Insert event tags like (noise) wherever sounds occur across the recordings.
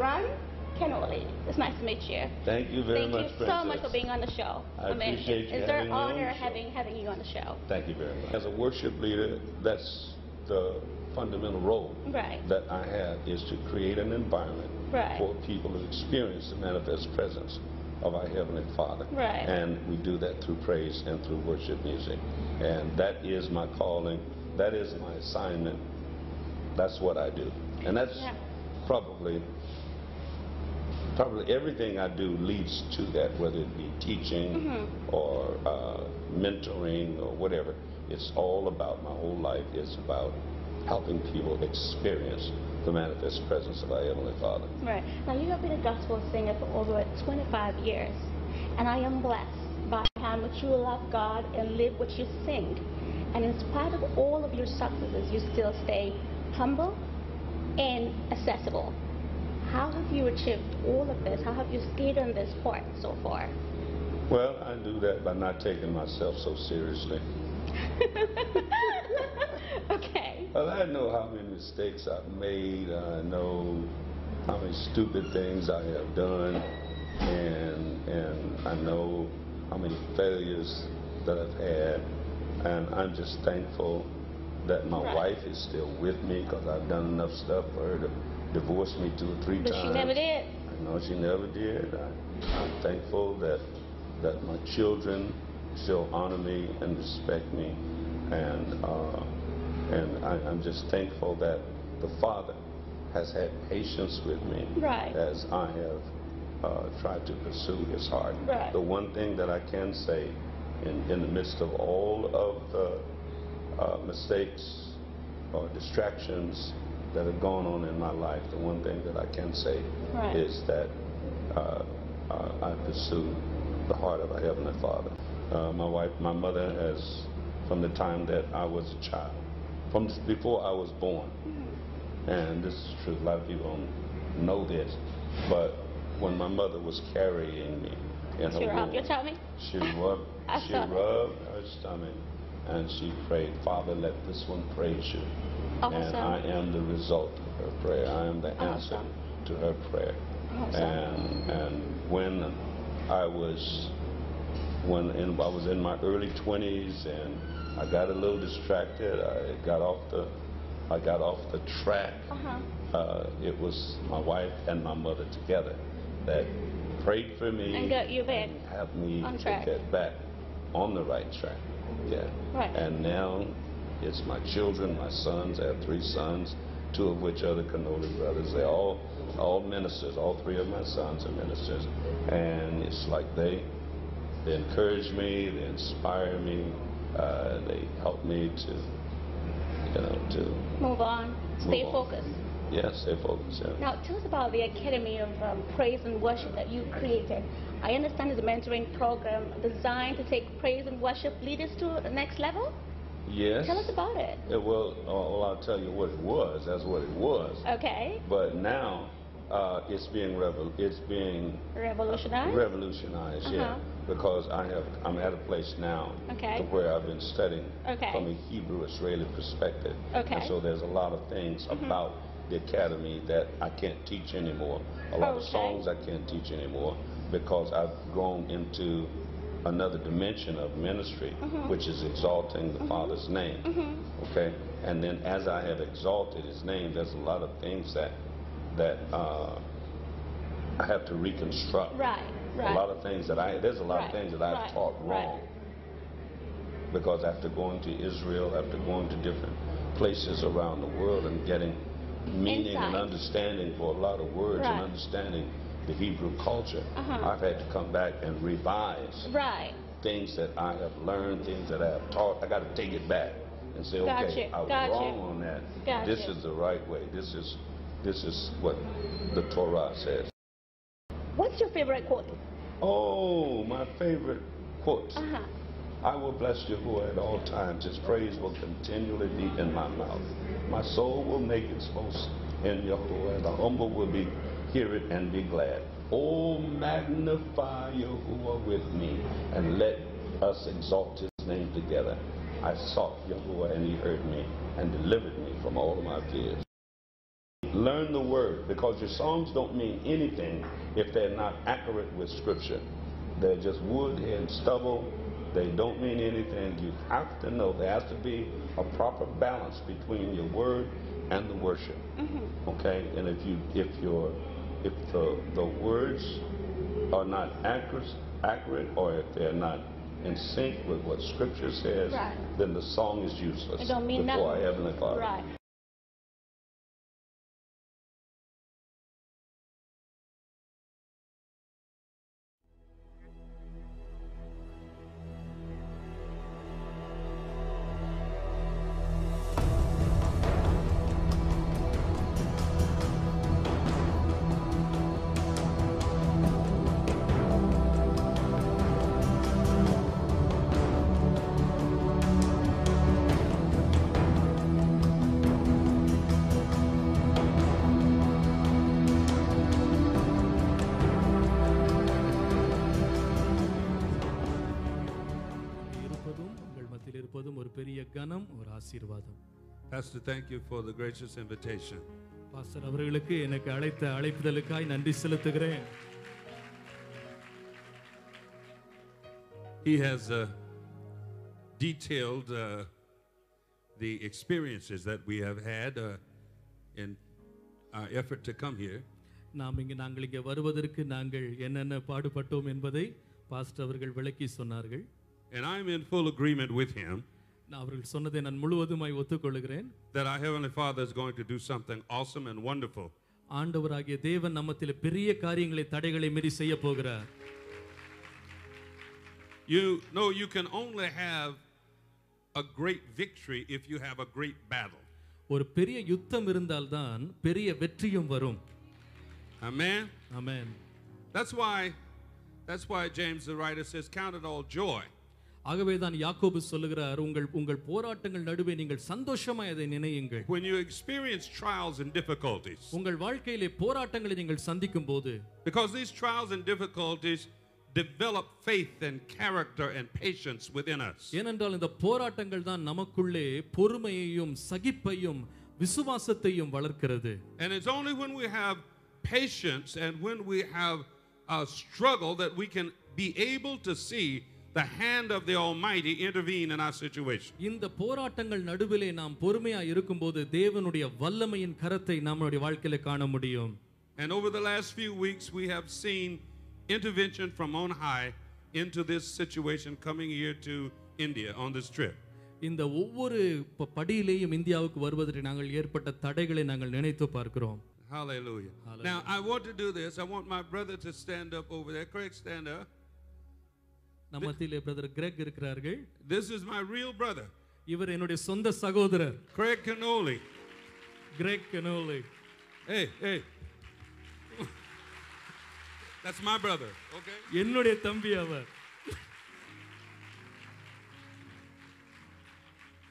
Ron Kenoly. It's nice to meet you. Thank you very Thank much, Thank you so much for being on the show. I mean, appreciate you It's me honor having having you on the show. Thank you very much. As a worship leader, that's the fundamental role Right. that I have is to create an environment Right. for people to experience the manifest presence of our Heavenly Father. Right. And we do that through praise and through worship music. And that is my calling. That is my assignment. That's what I do. And that's Yeah. probably probably everything I do leads to that, whether it be teaching Mm-hmm. or uh, mentoring or whatever. It's all about my whole life It's about helping people experience the manifest presence of our Heavenly Father. Right. Now, you have been a gospel singer for over 25 years, and I am blessed by how much you love God and live what you sing. And in spite of all of your successes, you still stay humble and accessible. How have you achieved all of this? How have you stayed on this part so far? Well, I do that by not taking myself so seriously. (laughs) okay. Well, I know how many mistakes I've made. I know how many stupid things I have done, and and I know how many failures that I've had, and I'm just thankful that my Right. wife is still with me because I've done enough stuff for her to divorce me two or three But times. she never did. I know she never did. I, I'm thankful that that my children still honor me and respect me, and uh, and I, I'm just thankful that the Father has had patience with me Right. as I have uh, tried to pursue His heart. Right. The one thing that I can say, in in the midst of all of the uh, mistakes or distractions that have gone on in my life, the one thing that I can say Right. is that uh, uh, I pursue the heart of a Heavenly Father. Uh, my wife, my mother has, from the time that I was a child, from before I was born, and this is true, a lot of people don't know this, but when my mother was carrying me in her She rubbed womb, your tummy? she rubbed, she rubbed her stomach and she prayed, Father, let this one praise you. And I am the result of her prayer. I am the answer Awesome. to her prayer. Awesome. And and when I was when in, I was in my early 20s and I got a little distracted, I got off the I got off the track. Uh-huh. Uh, it was my wife and my mother together that prayed for me And got you back have me on track. get back on the right track. Yeah. Right. And now it's my children, my sons. I have three sons, two of which are the Kenoly brothers. They're all all ministers. All three of my sons are ministers, and it's like they they encourage me, they inspire me, uh, they help me to you know to Move on. Stay Move on. focused. yeah stay focused. Yeah. Now, tell us about the Academy of um, Praise and Worship that you created. I understand it's a mentoring program designed to take praise and worship leaders to the next level. Yes. Tell us about it. Yeah, well, uh, well, I'll tell you what it was. That's what it was. Okay. But now uh, it's being revol- it's being Revolutionize. revolutionized, yeah. Uh-huh. Because I have I'm at a place now Okay. to where I've been studying Okay. from a Hebrew Israeli perspective. Okay. And so there's a lot of things Mhm. about the academy that I can't teach anymore. A lot of songs I can't teach anymore because I've grown into another dimension of ministry, Mhm. which is exalting the Father's name. Mhm. Okay, and then as I have exalted His name, there's a lot of things that that uh, I have to reconstruct. Right. Right. A lot of things that I there's a lot Right, of things that I've right, taught right. wrong. Because after going to Israel, after going to different places around the world and getting meaning and understanding for a lot of words Right. and understanding the Hebrew culture, Uh-huh. I've had to come back and revise Right. things that I have learned, things that I have taught. I got to take it back and say, Got okay, I was got you. wrong on that. Got this is the right way. This is this is what the Torah says. What's your favorite quote? Oh, my favorite quote. Uh huh. I will bless Yahuwah at all times. His praise will continually be in my mouth. My soul will make its boast in Yahuwah. And the humble will be hear it and be glad. Oh, magnify Yahuwah with me and let us exalt his name together. I sought Yahuwah and he heard me and delivered me from all of my fears. Learn the word because your songs don't mean anything if they're not accurate with scripture. They're just wood and stubble. They don't mean anything. You have to know there has to be a proper balance between your word and the worship. Mm-hmm. Okay? And if you if your if the the words are not accurate accurate or if they're not in sync with what scripture says, Right. then the song is useless It don't mean before nothing. our heavenly Father. Right. கனம் ஒரு ஆசீர்வாதம் Pastor, thank you for the gracious invitation. Pastor அவர்களுக்கு எனக்கு அழைத்த அழைப்புதலுக்காய் நன்றி செலுத்துகிறேன் He has uh, detailed uh, the experiences that we have had uh, in our effort to come here. நாம் இங்கே நாங்கள் இங்கே வருவதற்கு நாங்கள் என்னென்ன பாடுபட்டோம் என்பதை பாஸ்டர் அவர்கள் விளக்கி சொன்னார்கள் And I'm in full agreement with him நான் அவர்கள் சொன்னதை நான் முழுவதுமாய் ஒத்துக்கொள்கிறேன் that our Heavenly Father is going to do something awesome and wonderful. ஆண்டவராகிய தேவன் நம்மத்தில் பெரிய காரியங்களை தடைகளை மீறி செய்ய போகிறார் You know, you can only have a great victory if you have a great battle. ஒரு பெரிய யுத்தம் இருந்தால்தான் பெரிய வெற்றியும் வரும் Amen? Amen That's why, that's why James the writer says, Count it all joy. ஆகவே தான் யாக்கோபு சொல்லுகிறார் உங்கள் உங்கள் போராட்டங்கள் நடுவே நீங்கள் சந்தோஷமாய் அதை நினையுங்கள் When you experience trials and difficulties, உங்கள் வாழ்க்கையிலே போராட்டங்களை நீங்கள் சந்திக்கும் போது because these trials and difficulties develop faith and character and patience within us. ஏனென்றால் இந்த போராட்டங்கள் தான் நமக்குள்ளே பொறுமையையும் சகிப்பையும் விசுவாசத்தையும் வளர்க்கிறது And it's only when we have patience and when we have a struggle that we can be able to see the hand of the Almighty intervene in our situation. இந்த போராட்டங்கள் நடுவிலே நாம் பொறுமையா இருக்கும்போது தேவனுடைய வல்லமையின் கரத்தை நம்மளுடைய வாழ்க்கையில காண முடியும் And over the last few weeks, we have seen intervention from on high into this situation coming here to India on this trip. இந்த ஒவ்வொரு ப- படியிலேயும் இந்தியாவுக்கு வருவதற்கு நாங்கள் ஏற்பட்ட தடைகளை நாங்கள் நினைத்து பார்க்கிறோம் Hallelujah. Hallelujah. Now, I want to do this. I want my brother to stand up over there. Craig, stand up. நம்ம மத்தியிலே பிரதர் கிரெக் இருக்கிறார்கள் This is my real brother, இவர் என்னுடைய சொந்த சகோதரர் Craig Canoli. Greg கனோலை Hey, hey. That's my brother, okay? என்னுடைய தம்பி அவர்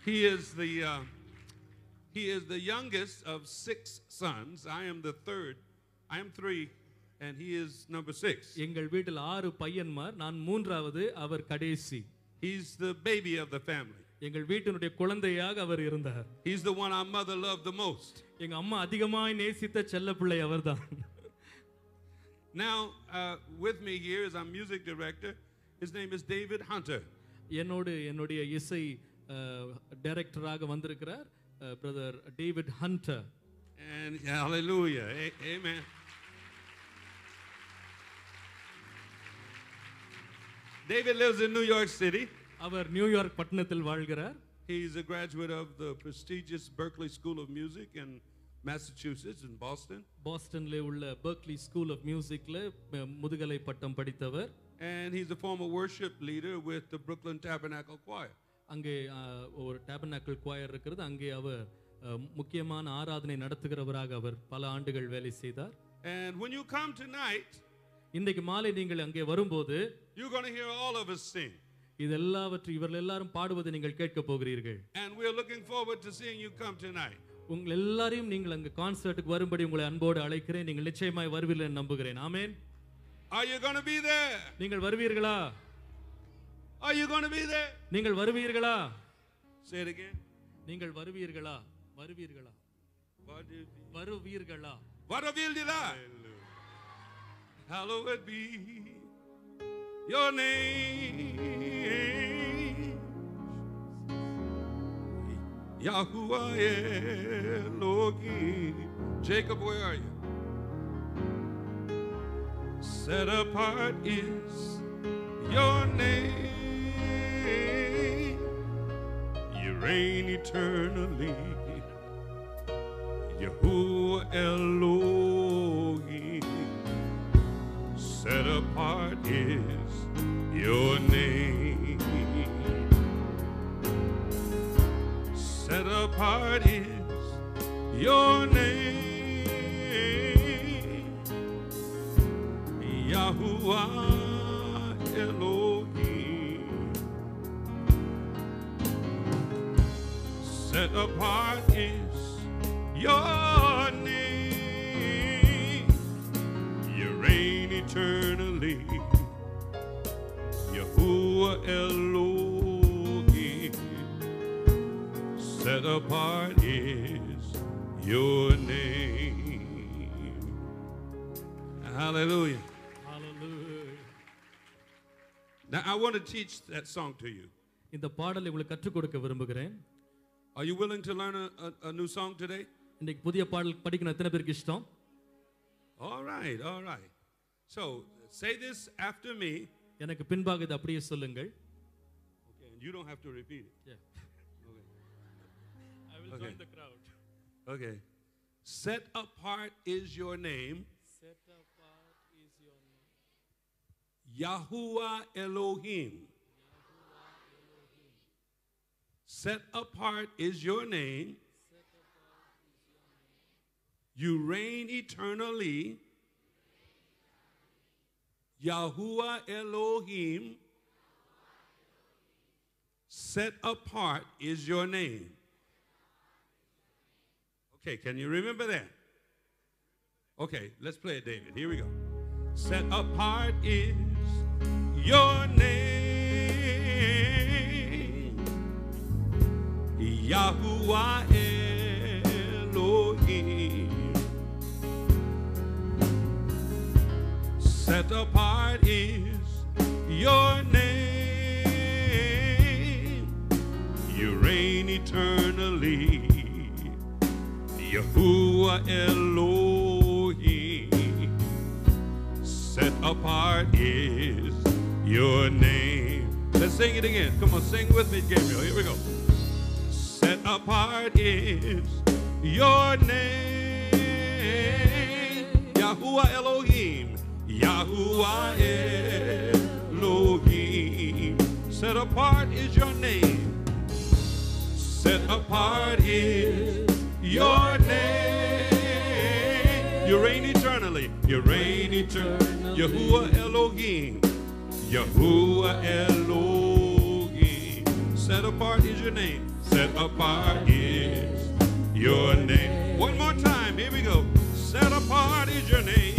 He is the uh, he is the youngest of six sons. I am the third. I am three, and he is number six. எங்கள் வீட்டில் ஆறு பையன்மார் நான் மூன்றாவது அவர் கடைசி He's the baby of the family. எங்கள் வீட்டினுடைய குழந்தையாக அவர் இருந்தார் He's the one our mother loved the most. எங்க அம்மா அதிகமாய் நேசித்த செல்ல பிள்ளை அவர்தான் Now, uh, with me here is our music director. His name is David Hunter. என்னோடு என்னுடைய இசை டைரக்டராக வந்திருக்கிறார் brother David Hunter And hallelujah. A- amen. David lives in New York City. அவர் நியூயார்க் பட்டணத்தில் வாழ்கிறார் He's a graduate of the prestigious Berklee School of Music in Massachusetts and Boston. பாஸ்டன்ல உள்ள Berkeley school of மியூசிக்ல முதுகலை பட்டம் படித்தவர் And he's a former worship leader with the Brooklyn Tabernacle Choir. அங்கே அஹ், ஒரு டேபர்னாக்கிள் குவாயர் இருக்கிறது அங்கே அவர் அஹ், முக்கியமான ஆராதனை நடத்துகிறவராக அவர் பல ஆண்டுகள் வேலை செய்தார் And when you come tonight, இன்றைக்கு மாலை நீங்கள் அங்கே வரும்போது you're going to hear all of us sing. இது எல்லாவற்றை இவர்கள் எல்லாரும் பாடுவதை நீங்கள் கேட்க போகிறீர்கள் And we're looking forward to seeing you come tonight. உங்கள் எல்லாரையும் நீங்கள் அங்கே கான்சர்ட்டுக்கு வரும்படி உங்களை அன்போடு அழைக்கிறேன் நீங்கள் நிச்சயமாய் வருவீர்கள் என்று நம்புகிறேன் ஆமென் Are you going to be there? நீங்கள் வருவீர்களா Are you going to be there? நீங்கள் வருவீர்களா Say it again. நீங்கள் வருவீர்களா வருவீர்களா வருவீர்களா Varavilila. Hallowed be your name. Yahuwah Elohim. Jacob, where are you? Set apart is your name. You reign eternally. Yahuwah Elohim. Set apart is your name. Set apart is your name. Yahuwah Elohim. Set apart is your name. eternally. Yahuwah Elohim. Set apart is your name. Hallelujah. Now I want to teach that song to you. இந்த பாடலை உங்களுக்கு கற்றுக் கொடுக்க விரும்புகிறேன் Are you willing to learn a, a, a new song today? இன்னைக்கு புதிய பாடல் படிக்கணும் எத்தனை பேருக்கு இஷ்டம் All right, all right. So say this after me. எனக்கு பின்பாக இதை அப்படியே சொல்லுங்கள் Okay, and you don't have to repeat it. Okay. Okay. Set apart is your name. Yahuwah Elohim. Set apart is your name. You reign eternally. Yahuwah Elohim. Set apart is your name. Okay, can you remember that? Okay, let's play it, David. Here we go. Set apart is your name. Yahuwah Set apart is your name. You reign eternally. Yahuwah Elohim. Set apart is your name. Let's sing it again. Come on, sing with me, Gabriel. Here we go. Set apart is your name. Yahuwah Elohim. Yahuwah Elohim. Set apart is your name. Set apart is your name. You reign eternally. You reign eternally. Yahuwah Elohim. Yahuwah Elohim. Set apart is your name. Set apart is your name. One more time. Here we go. Set apart is your name.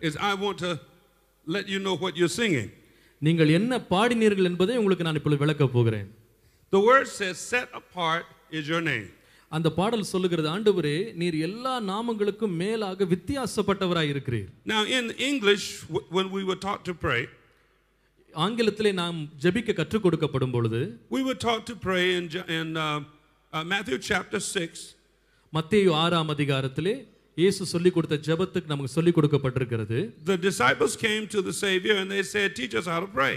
is I want to let you know what you're singing. நீங்கள் என்ன பாடினீர்கள் என்பதை உங்களுக்கு நான் இப்பொழுது விளக்கப் போகிறேன் The word says, set apart is your name. அந்த பாடல் சொல்லுகிறது ஆண்டவரே நீர் எல்லா நாமங்களுக்கும் மேலாக வித்தியாசப்பட்டவராய் இருக்கிறீர் Now, in English, w- when we were taught to pray, ஆங்கிலத்திலே நாம் ஜெபிக்க கற்றுக் கொடுக்கப்படும் பொழுது we were taught to pray in, J- in uh, uh, Matthew chapter 6. மத்தேயு ஆறாம் அதிகாரத்திலே இயேசு சொல்லிக் கொடுத்த ஜெபத்துக்கு நமக்கு சொல்லிக் கொடுக்கப்பட்டிருக்கிறது The disciples came to the Savior and they said, Teach us how to pray.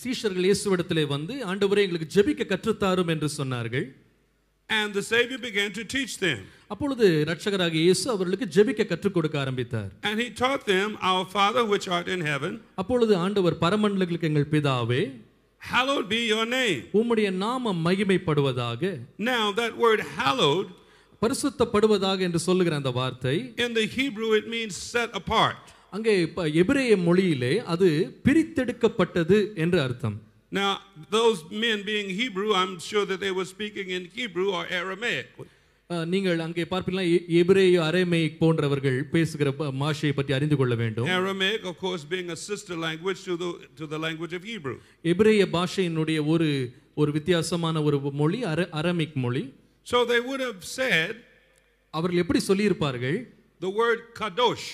சீஷர்கள் இயேசுவிடத்திலே வந்து ஆண்டவரே எங்களுக்கு ஜெபிக்க கற்றுத்தாரும் என்று சொன்னார்கள் And the Savior began to teach them. அப்பொழுது இரட்சகராக இயேசு அவர்களுக்கு ஜெபிக்க கற்றுக் கொடுக்க ஆரம்பித்தார் And He taught them, Our Father which art in heaven, அப்பொழுது ஆண்டவர் பரமண்டலங்களுக்கு எங்கள் பிதாவே hallowed be your name. உம்முடைய நாமம் மகிமைப்படுவதாக Now, that word hallowed, பரிசுத்தப்படுவதாக என்று சொல்லுகிற அந்த வார்த்தை in the Hebrew, it means set apart. அங்கே இப்ப எபிரேய மொழியிலே அது பிரித்தெடுக்கப்பட்டது என்று அர்த்தம் Now, those men being Hebrew, I'm sure that they were speaking in Hebrew or Aramaic. அஹ், நீங்கள் அங்கே பார்ப்பீங்களா எ- எபிரேய அரேமை போன்றவர்கள் பேசுகிற ப- பாஷையை பற்றி அறிந்து கொள்ள வேண்டும் Aramaic, of course, being a sister language to the, to the language of Hebrew. எபிரேய பாஷையினுடைய ஒரு ஒரு வித்தியாசமான ஒரு மொழி அர அரமிக் மொழி So they would have said அவர்கள் எப்படி சொல்லியிருப்பார்கள் the word kadosh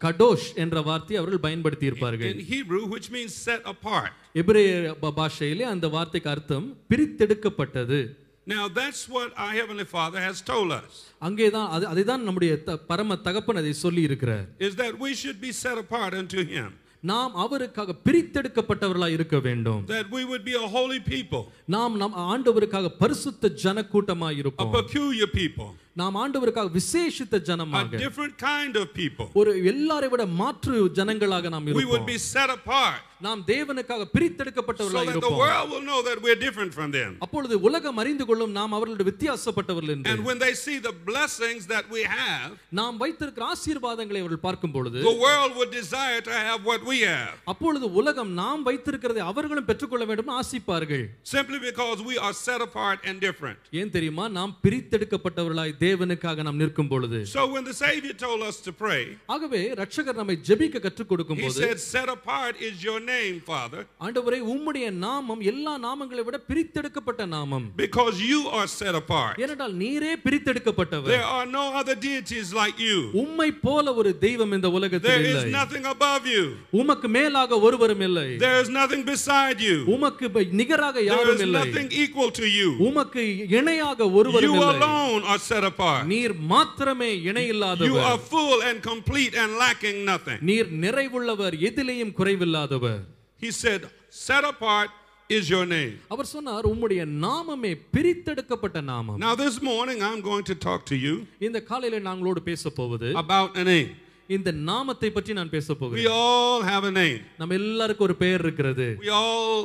கடோஷ் என்ற வார்த்தையை அவர்கள் பயன்படுத்தி இருப்பார்கள் in Hebrew, which means set apart. எபிரேய ப- பாஷையிலே அந்த வார்த்தைக்கு அர்த்தம் பிரித்தெடுக்கப்பட்டது Now, that's what our Heavenly Father has told us, அங்கேதான் அது அதைதான் நம்முடைய த- பரம தகப்பன் அதை சொல்லி இருக்கிறார் is that we should be set apart unto Him, நாம் அவருக்காக பிரித்தெடுக்கப்பட்டவர்களாய் இருக்க வேண்டும் that we would be a holy people, நாம் நம் ஆண்டவருக்காக பரிசுத்த ஜனக்கூட்டமாய் a இருப்போம் peculiar people, நாம் ஆண்டவருக்காக விசேஷித்த a ஜனமாக different kind of people. ஒரு எல்லாரை விட மாற்று ஜனங்களாக நாம் We would இருப்போம் be set apart நாம் தேவனுக்காக so பிரித்தெடுக்கப்பட்டவர்களாக that the இருப்போம் world will know that we're different from them. அப்பொழுது உலகம் அறிந்து கொள்ளும் நாம் அவர்களுடைய வித்தியாசப்பட்டவர்கள் என்று And when they see the blessings that we have, நாம் வைத்திருக்கிற ஆசீர்வாதங்களை அவர்கள் பார்க்கும் பொழுது the world would desire to have what we have, அப்பொழுது உலகம் நாம் வைத்திருக்கிறதை அவர்களும் பெற்றுக்கொள்ள வேண்டும் ஆசிப்பார்கள் simply because we are set apart and different. ஏன் தெரியுமா நாம் பிரித்தெடுக்கப்பட்டவர்களாய் தேவனுக்காக நாம் நிற்கும் பொழுது So when the Savior told us to pray, ஆகவே ரட்சகர் நம்மை ஜெபிக்க கற்றுக் கொடுக்கும் He போது said, Set apart is your name, Father, ஆண்டவரே உம்முடைய நாமம் எல்லா நாமங்களை விட பிரித்தெடுக்கப்பட்ட நாமம் because you are set apart. ஏனென்றால் நீரே பிரித்தெடுக்கப்பட்டவர் There are no other deities like you. உம்மை போல ஒரு தெய்வம் இந்த There உலகத்தில் is இல்லை nothing above you. உமக்கு மேலாக ஒருவரும் இல்லை There is nothing beside you. உமக்கு ப- நிகராக There is யாரும் இல்லை nothing equal to you. உமக்கு இணையாக ஒருவரும் You இல்லை alone are set apart. நீர் மாத்திரமே You இணையில்லாதவர் are full and complete and lacking nothing. நீர் நிறைவுள்ளவர் எதிலேயும் குறைவில்லாதவர் He said, Set apart is your name. அவர் சொன்னார் உம்முடைய நாமமே பிரித்தெடுக்கப்பட்ட நாமம் Now, this morning, I'm going to talk to you இந்த காலையில நாங்களோடு பேச போவது about a name. இந்த நாமத்தை பற்றி நான் பேச We போகிறேன் all have a name. நம்ம எல்லாருக்கும் ஒரு பெயர் இருக்கிறது We all,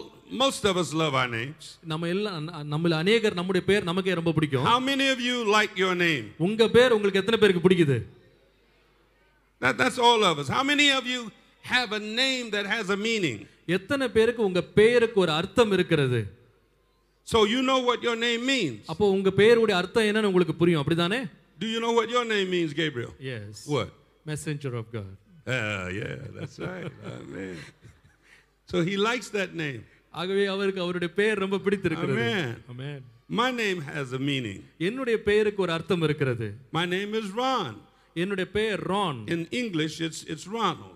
most of us love our names. நம்ம எல்லாம் நம்மள அநேகர் நம்முடைய பேர் நமக்கே ரொம்ப பிடிக்கும் How many of you like your name? உங்க பேர் உங்களுக்கு எத்தனை பேருக்கு பிடிக்குது That, that's all of us. How many of you have a name that has a meaning? எத்தனை பேருக்கு உங்க பெயருக்கு ஒரு அர்த்தம் இருக்கிறது So you know what your name means. அப்போ உங்க பெயருடைய அர்த்தம் என்னன்னு உங்களுக்கு புரியும் அப்படிதானே Do you know what your name means, Gabriel? S What? Messenger of God Ah, yeah, that's right. Amen. So he likes that name. ஆகவே அவருக்கு அவருடைய பெயர் ரொம்ப பிடித்திருக்கிறது Amen. Amen. My name has a meaning. என்னுடைய பெயருக்கு ஒரு அர்த்தம் இருக்கிறது My name is Ron. என்னுடைய பெயர் Ron In English, it's, it's Ronald.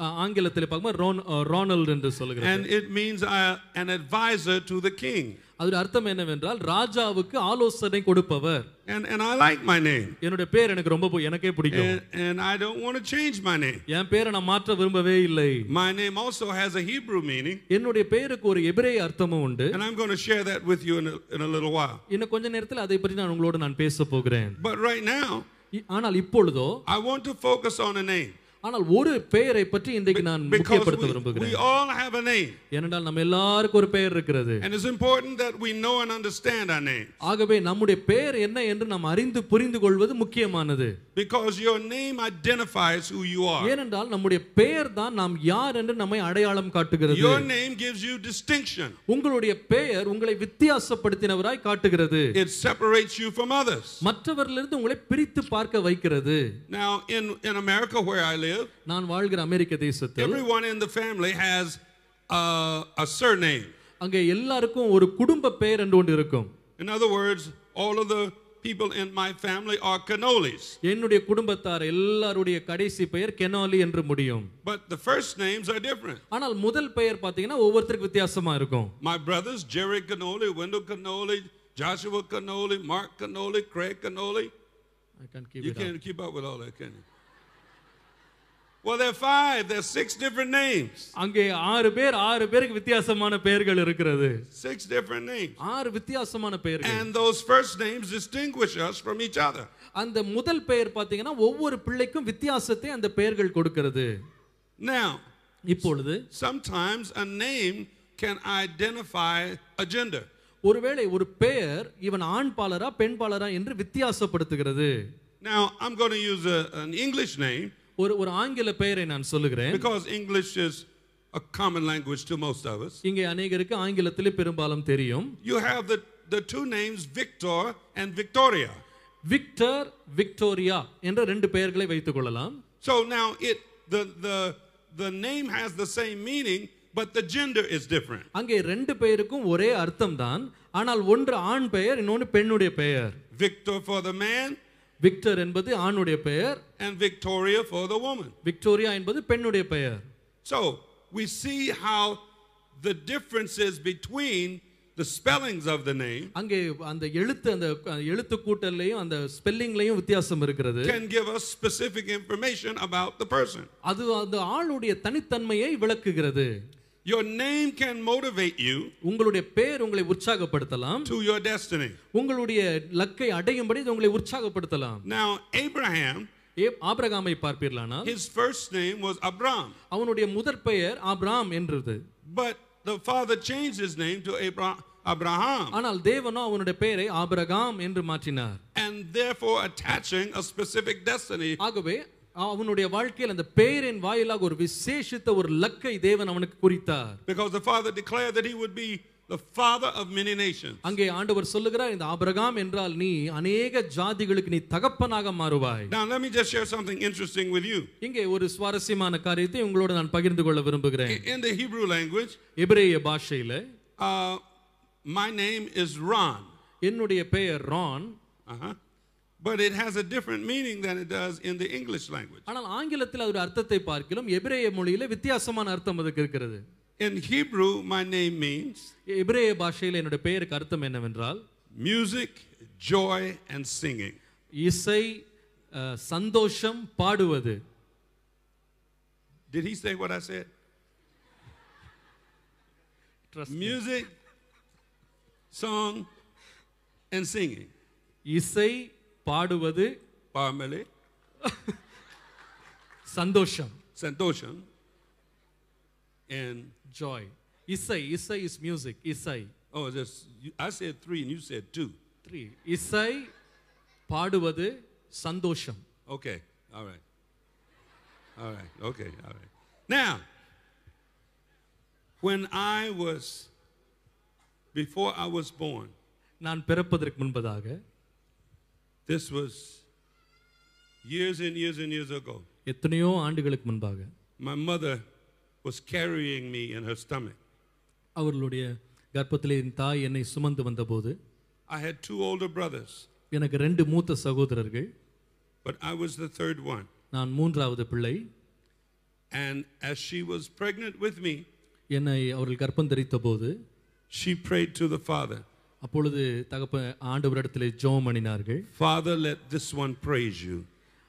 ஆ- ஆங்கிலத்தில் பார்க்கும்போது ரோன் ரானல்ட் என்று சொல்லுகிறேன் And it means uh, an advisor to the king. அதோட அர்த்தம் என்னவென்றால் ராஜாவுக்கு ஆலோசனை கொடுப்பவர் And, and I like my name. என்னுடைய பேர் எனக்கு ரொம்ப எனக்கே பிடிக்கும் And, and I don't want to change my name. என் பேரை நான் மாற்ற விரும்பவே இல்லை My name also has a Hebrew meaning. என்னுடைய பெயருக்கு ஒரு எபிரேய அர்த்தமும் உண்டு And I'm going to share that with you in a, in a little while. இன்னும் கொஞ்ச நேரத்தில் அதை பற்றி நான் உங்களோடு நான் பேச போகிறேன் But right now, ஆனால் இப்பொழுதோ I want to focus on a name. ஆனால் ஒரு பெயரை பற்றி இன்றைக்கு நான் முக்கியப்படுத்த we, we விரும்புகிறேன் all have a name. ஏனென்றால் நம்ம எல்லாருக்கும் ஒரு பெயர் இருக்கிறது And it's important that we know and understand our name. ஆகவே நம்முடைய பெயர் என்ன என்று நாம் அறிந்து புரிந்து கொள்வது முக்கியமானது Because your name identifies who you are. ஏனென்றால் நம்முடைய பெயர் தான் நாம் யார் என்று நம்மை அடையாளம் காட்டுகிறது Your name gives you distinction. உங்களுடைய பெயர் உங்களை வித்தியாசப்படுத்தினவராய் காட்டுகிறது It separates you from others. மற்றவர்களிருந்து உங்களை பிரித்து பார்க்க வைக்கிறது Now, in, in America where I live, live, everyone in the family has a, a surname. In other words, all of the people in my family are Kenolys. But the first names are different. My brothers Jerry Kenoly, Wendell Kenoly, Joshua Kenoly, Mark Kenoly, Craig Kenoly. I can't keep you it can't up. keep up with all that, can you? Well, there are five, there are six different names. அங்கே ஆறு பேர் ஆறு பேருக்கு வித்தியாசமான பெயர்கள் இருக்கிறது Six different names. ஆறு வித்தியாசமான பெயர்கள் And those first names distinguish us from each other. அந்த முதல் பெயர் பார்த்தீங்கன்னா ஒவ்வொரு பிள்ளைக்கும் வித்தியாசத்தை அந்த பெயர்கள் கொடுக்கிறது Now, இப்பொழுது sometimes a name can identify a gender. ஒருவேளை ஒரு பெயர் இவன் ஆண் பாலரா பெண் பாலரா என்று வித்தியாசப்படுத்துகிறது Now, I'm going to use a, an English name ஒரு ஒரு ஆங்கில பெயரை நான் சொல்லுகிறேன் because English is a common language to most of us. இங்கே அநேகருக்கு ஆங்கிலத்திலே பெரும்பாலும் தெரியும் You have the, the two names Victor and Victoria. Victor Victoria என்ற ரெண்டு பெயர்களை வைத்துக் கொள்ளலாம் So now it the the the name has the same meaning, but the gender is different. அங்கே ரெண்டு பெயருக்கும் ஒரே அர்த்தம் தான் ஆனால் ஒன்று ஆண் பெயர் இன்னொன்று பெண்ணுடைய பெயர் Victor for the man Victor என்பது ஆணுடைய பெயர் and Victoria for the woman. Victoria என்பது பெண்ணுடைய பெயர் So we see how the differences between the spellings of the name அங்கே அந்த எழுத்து அந்த எழுத்து கூட்டல்லையும் அந்த ஸ்பெல்லிங்லையும் வித்தியாசம் இருக்கிறது can give us specific information about the person. அது அந்த ஆளுடைய தனித்தன்மையை விளக்குகிறது your name can motivate you to your destiny. Now Abraham his first name was Abram. But the father changed his name to Abraham. ஆனால் தேவனோ அவனுடைய பெயரை Abraham என்று மாற்றினார் and therefore attaching a specific destiny ஆகவே அவனுடைய வாழ்க்கையில் அந்த பெயரின் வாயிலாக ஒரு விசேஷித்த ஒரு லக்கை தேவன் அவனுக்கு குறித்தார் because the father declared that he would be the father of many nations. அங்கே ஆண்டவர் சொல்லுகிறார் இந்த ஆபிரகாம் என்றால் நீ அநேக ஜாதிகளுக்கு நீ தகப்பனாக மாறுவாய் Now, let me just share something interesting with you. இங்கே ஒரு சுவாரஸ்யமான காரியத்தை உங்களோட நான் பகிர்ந்து கொள்ள விரும்புகிறேன் In in the Hebrew language, எபிரேய பாஷையில uh, my name is Ron, என்னுடைய பெயர் Ron uh-huh. but it has a different meaning than it does in the English language. ஆனால் ஆங்கிலத்தில் அதோட அர்த்தத்தை பார்க்கலாம் எபிரேய மொழியில வித்தியாசமான அர்த்தம் அதுக்கு இருக்கிறது In Hebrew, my name means எபிரேய பாஷையில் என்னுடைய பெயருக்கு அர்த்தம் என்னவென்றால் music, joy, and singing. இசை அஹ், சந்தோஷம் பாடுவது Did he say what I said? Trust me. Music, song, and singing. இசை பாடுவது Parmele, (laughs) சந்தோஷம் Santosham, and ஜாய் இசை இசை இஸ் மியூசிக் இசை oh, just you- I said three and you said two. Three இசை பாடுவது சந்தோஷம் Okay, all right. All right, okay, all right. Now, when I was, before I was born, நான் பிறப்பதற்கு முன்பதாக this was years and years and years ago. எத்தனையோ ஆண்டுகளுக்கு முன்பாக My mother was carrying me in her stomach. அவர்களுடைய கர்ப்பத்திலே என் தாய் என்னை சுமந்து வந்தபோது I had two older brothers, எனக்கு ரெண்டு மூத்த சகோதரர்கள் but I was the third one. நான் மூன்றாவது பிள்ளை And as she was pregnant with me, என்னை அவர்கள் கர்ப்பம் தரித்த போது she prayed to the Father, அப்பொழுது தகப்ப ஆண்டவரிடத்திலே ஜெபம் பண்ணினார்கள் Father, let this one praise you.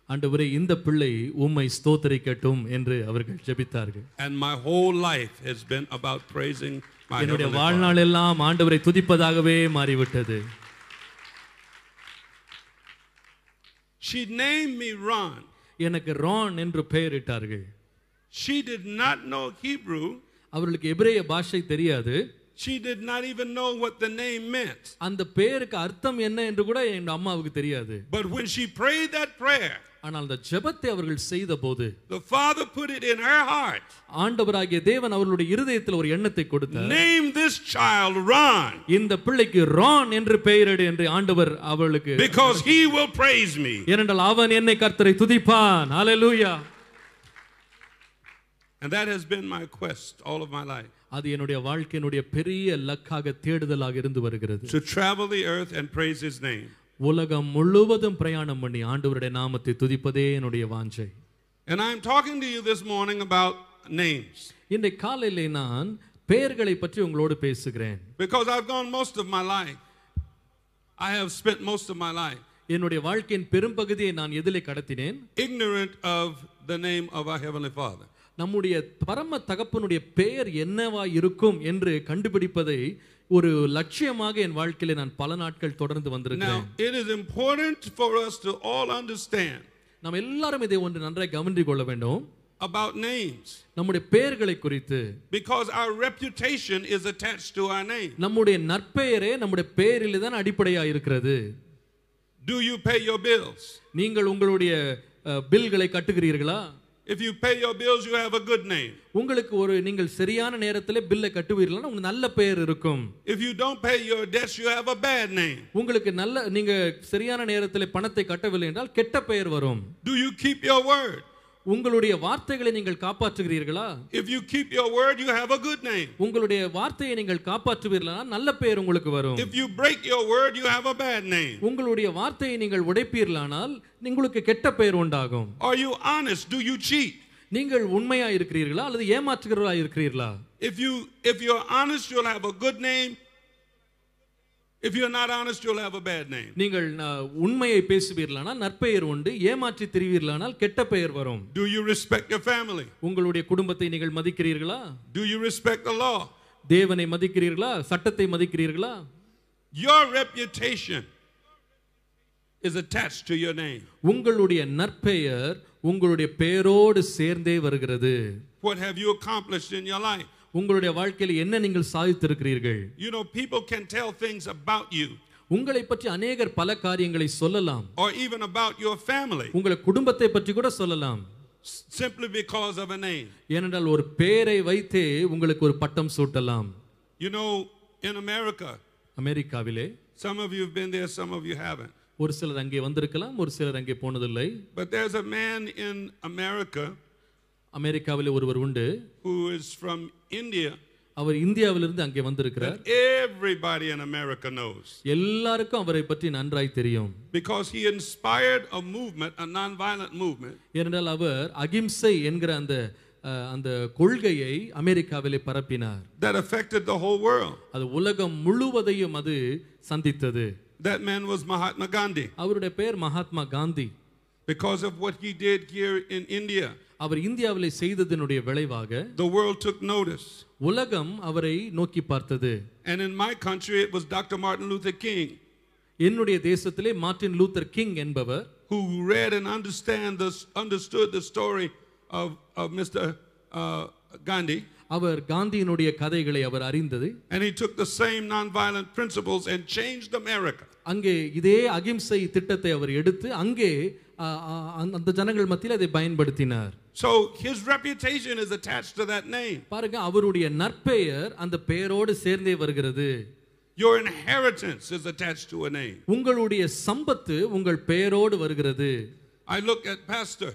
ஆண்டவரே இந்த பிள்ளை உம்மை ஸ்தோத்தரிக்கட்டும் என்று அவர்கள் ஜெபித்தார்கள் And my whole life has been about praising my என்னுடைய. வாழ்நாள் எல்லாம் ஆண்டவரை துதிப்பதாகவே மாறிவிட்டது She named me Ron. எனக்கு ரான் என்று பெயரிட்டார்கள் She did not know Hebrew. அவர்களுக்கு எபிரேய பாஷை தெரியாது She did not even know what the name meant. அந்த பெயருக்கு அர்த்தம் என்ன என்று கூட என் அம்மாவுக்கு தெரியாது But when she prayed that prayer, ஆனால் அந்த ஜெபத்தை அவர்கள் செய்த போது the Father put it in her heart. ஆண்டவராகிய தேவன் அவர்களுடைய இருதயத்தில் ஒரு எண்ணத்தை கொடுத்தார் Name this child Ron இந்த பிள்ளைக்கு ரான் என்று பெயரிடு என்று ஆண்டவர் அவளுக்கு because he will praise me. ஏனென்றால் அவன் என்னை கர்த்தரை துதிப்பான் ஹalleluya And that has been my quest all of my life அது என்னுடைய வாழ்க்கையினுடைய பெரிய லக்காக தேடுதலாக இருந்து வருகிறது to travel the earth and praise his name. உலகம் முழுவதும் பிரயாணம் பண்ணி ஆண்டவருடைய நாமத்தை துதிப்பதே என்னுடைய வாஞ்சை And I'm talking to you this morning about names இன்றைய காலையிலே நான் பெயர்களை பற்றி உங்களோடு பேசுகிறேன் because I've gone most of my life. I have spent most of my life என்னுடைய வாழ்க்கையின் பெரும்பகுதியை நான் எதிலே கடத்தினேன் ignorant of the name of our Heavenly Father. நம்முடைய பரம தகப்பனுடைய பெயர் என்னவா இருக்கும் என்று கண்டுபிடிப்பதை ஒரு லட்சியமாக என் வாழ்க்கையில நான் பல நாட்கள் தொடர்ந்து வந்திருக்கிறேன். It is important for us to all understand நாம் எல்லாரும் இதை ஒன்று நன்றாய் கவனித்துக் கொள்ள வேண்டும். about names. நம்முடைய பெயர்களை குறித்து. Because our reputation is attached to our name. நம்முடைய நற்பெயரே நம்முடைய பெயரில் தான் அடிப்படையா இருக்கிறது. Do you pay your bills? நீங்கள் உங்களுடைய பில்களை கட்டுகிறீர்களா? If you pay your bills, you have a good name. உங்களுக்கு ஒரு நீங்கள் சரியான நேரத்தில் பில்லை கட்டுவீர்களா உங்களுக்கு நல்ல பெயர் இருக்கும் If you don't pay your debts, you have a bad name. உங்களுக்கு நல்ல நீங்க சரியான நேரத்தில் பணத்தை கட்டவில்லை என்றால் கெட்ட பெயர் வரும் Do you keep your word? உங்களுடைய வார்த்தைகளை நீங்கள் காப்பாற்றுகிறீர்களா If you keep your word, you have a good name. உங்களுடைய வார்த்தையை நீங்கள் காப்பாற்றுவீர்களா நல்ல பெயர் உங்களுக்கு வரும் If you break your word, you have a bad name. உங்களுடைய வார்த்தையை நீங்கள் உடைப்பீர்களானால் உங்களுக்கு கெட்ட பெயர் உண்டாகும் Are you honest? Do you cheat? நீங்கள் உண்மையா இருக்கிறீர்களா அல்லது ஏமாற்றுகிறவர்களா இருக்கிறீர்களா If you if you're honest, you'll have a good name. If you're not honest, you'll have a bad name. நீங்கள் அஹ், உண்மையை பேசுவீர்களானால் நற்பெயர் உண்டு ஏமாற்றி திரிவீர்களானால் கெட்ட பெயர் வரும் Do you respect your family? உங்களுடைய குடும்பத்தை நீங்கள் மதிக்கிறீர்களா Do you respect the law? தேவனை மதிக்கிறீர்களா சட்டத்தை மதிக்கிறீர்களா Your reputation is attached to your name. உங்களுடைய நற்பெயர் உங்களுடைய பெயரோடு சேர்ந்தே வருகிறது What have you accomplished in your life? உங்களுடைய வாழ்க்கையில் என்ன நீங்கள் சாதித்திருக்கிறீர்கள் You know, people can tell things about you உங்களை பற்றி அநேகர் பல காரியங்களை சொல்லலாம் or even about your family உங்களை குடும்பத்தை பற்றி கூட சொல்லலாம் s- simply because of a name. ஏனென்றால் ஒரு பெயரை வைத்தே உங்களுக்கு ஒரு பட்டம் சூட்டலாம் You know, in America, அமெரிக்காவிலே some of you have been there, some of you haven't. ஒரு சிலர் அங்கே வந்திருக்கலாம் ஒரு சிலர் அங்கே போனதில்லை But there's a man in America அமெரிக்காவிலே ஒருவர் உண்டு who is from India அவர் இந்தியாவிலிருந்து அங்கே வந்திருக்கிறார் everybody in America knows எல்லாருக்கும் அவரை பற்றி நன்றாய் தெரியும் because he inspired a movement, a nonviolent movement ஏனென்றால் அவர் அகிம்சை என்கிற அந்த அந்த கொள்கையை அமெரிக்காவிலே பரப்பினார் that affected the whole world. அது உலகம் முழுவதையும் அது சந்தித்தது That man was Mahatma Gandhi அவருடைய பெயர் Mahatma Gandhi because of what he did here in India. அவர் இந்தியாவிலே செய்ததனுடைய விளைவாக The world took notice. உலகம் அவரை நோக்கி பார்த்தது And in my country, it was Dr. Martin Luther King என்னுடைய தேசத்திலே மார்ட்டின் லூத்தர் கிங் என்பவர் who read and understand the, understood the story of, of Mr. Uh, Gandhi. அவர் காந்தியினுடைய கதைகளை அவர் அறிந்தது And he took the same nonviolent principles and changed America. அங்கே இதே அகிம்சை திட்டத்தை அவர் எடுத்து அங்கே ஆ, ஆ, அந்த- அந்த ஜனங்கள் மத்தியில் அதை பயன்படுத்தினார் So his reputation is attached to that name. பாருங்க அவருடைய நற்பெயர் அந்த பெயரோடு சேர்ந்தே வருகிறது Your inheritance is attached to a name. உங்களுடைய சம்பத்து உங்கள் பெயரோடு வருகிறது I look at Pastor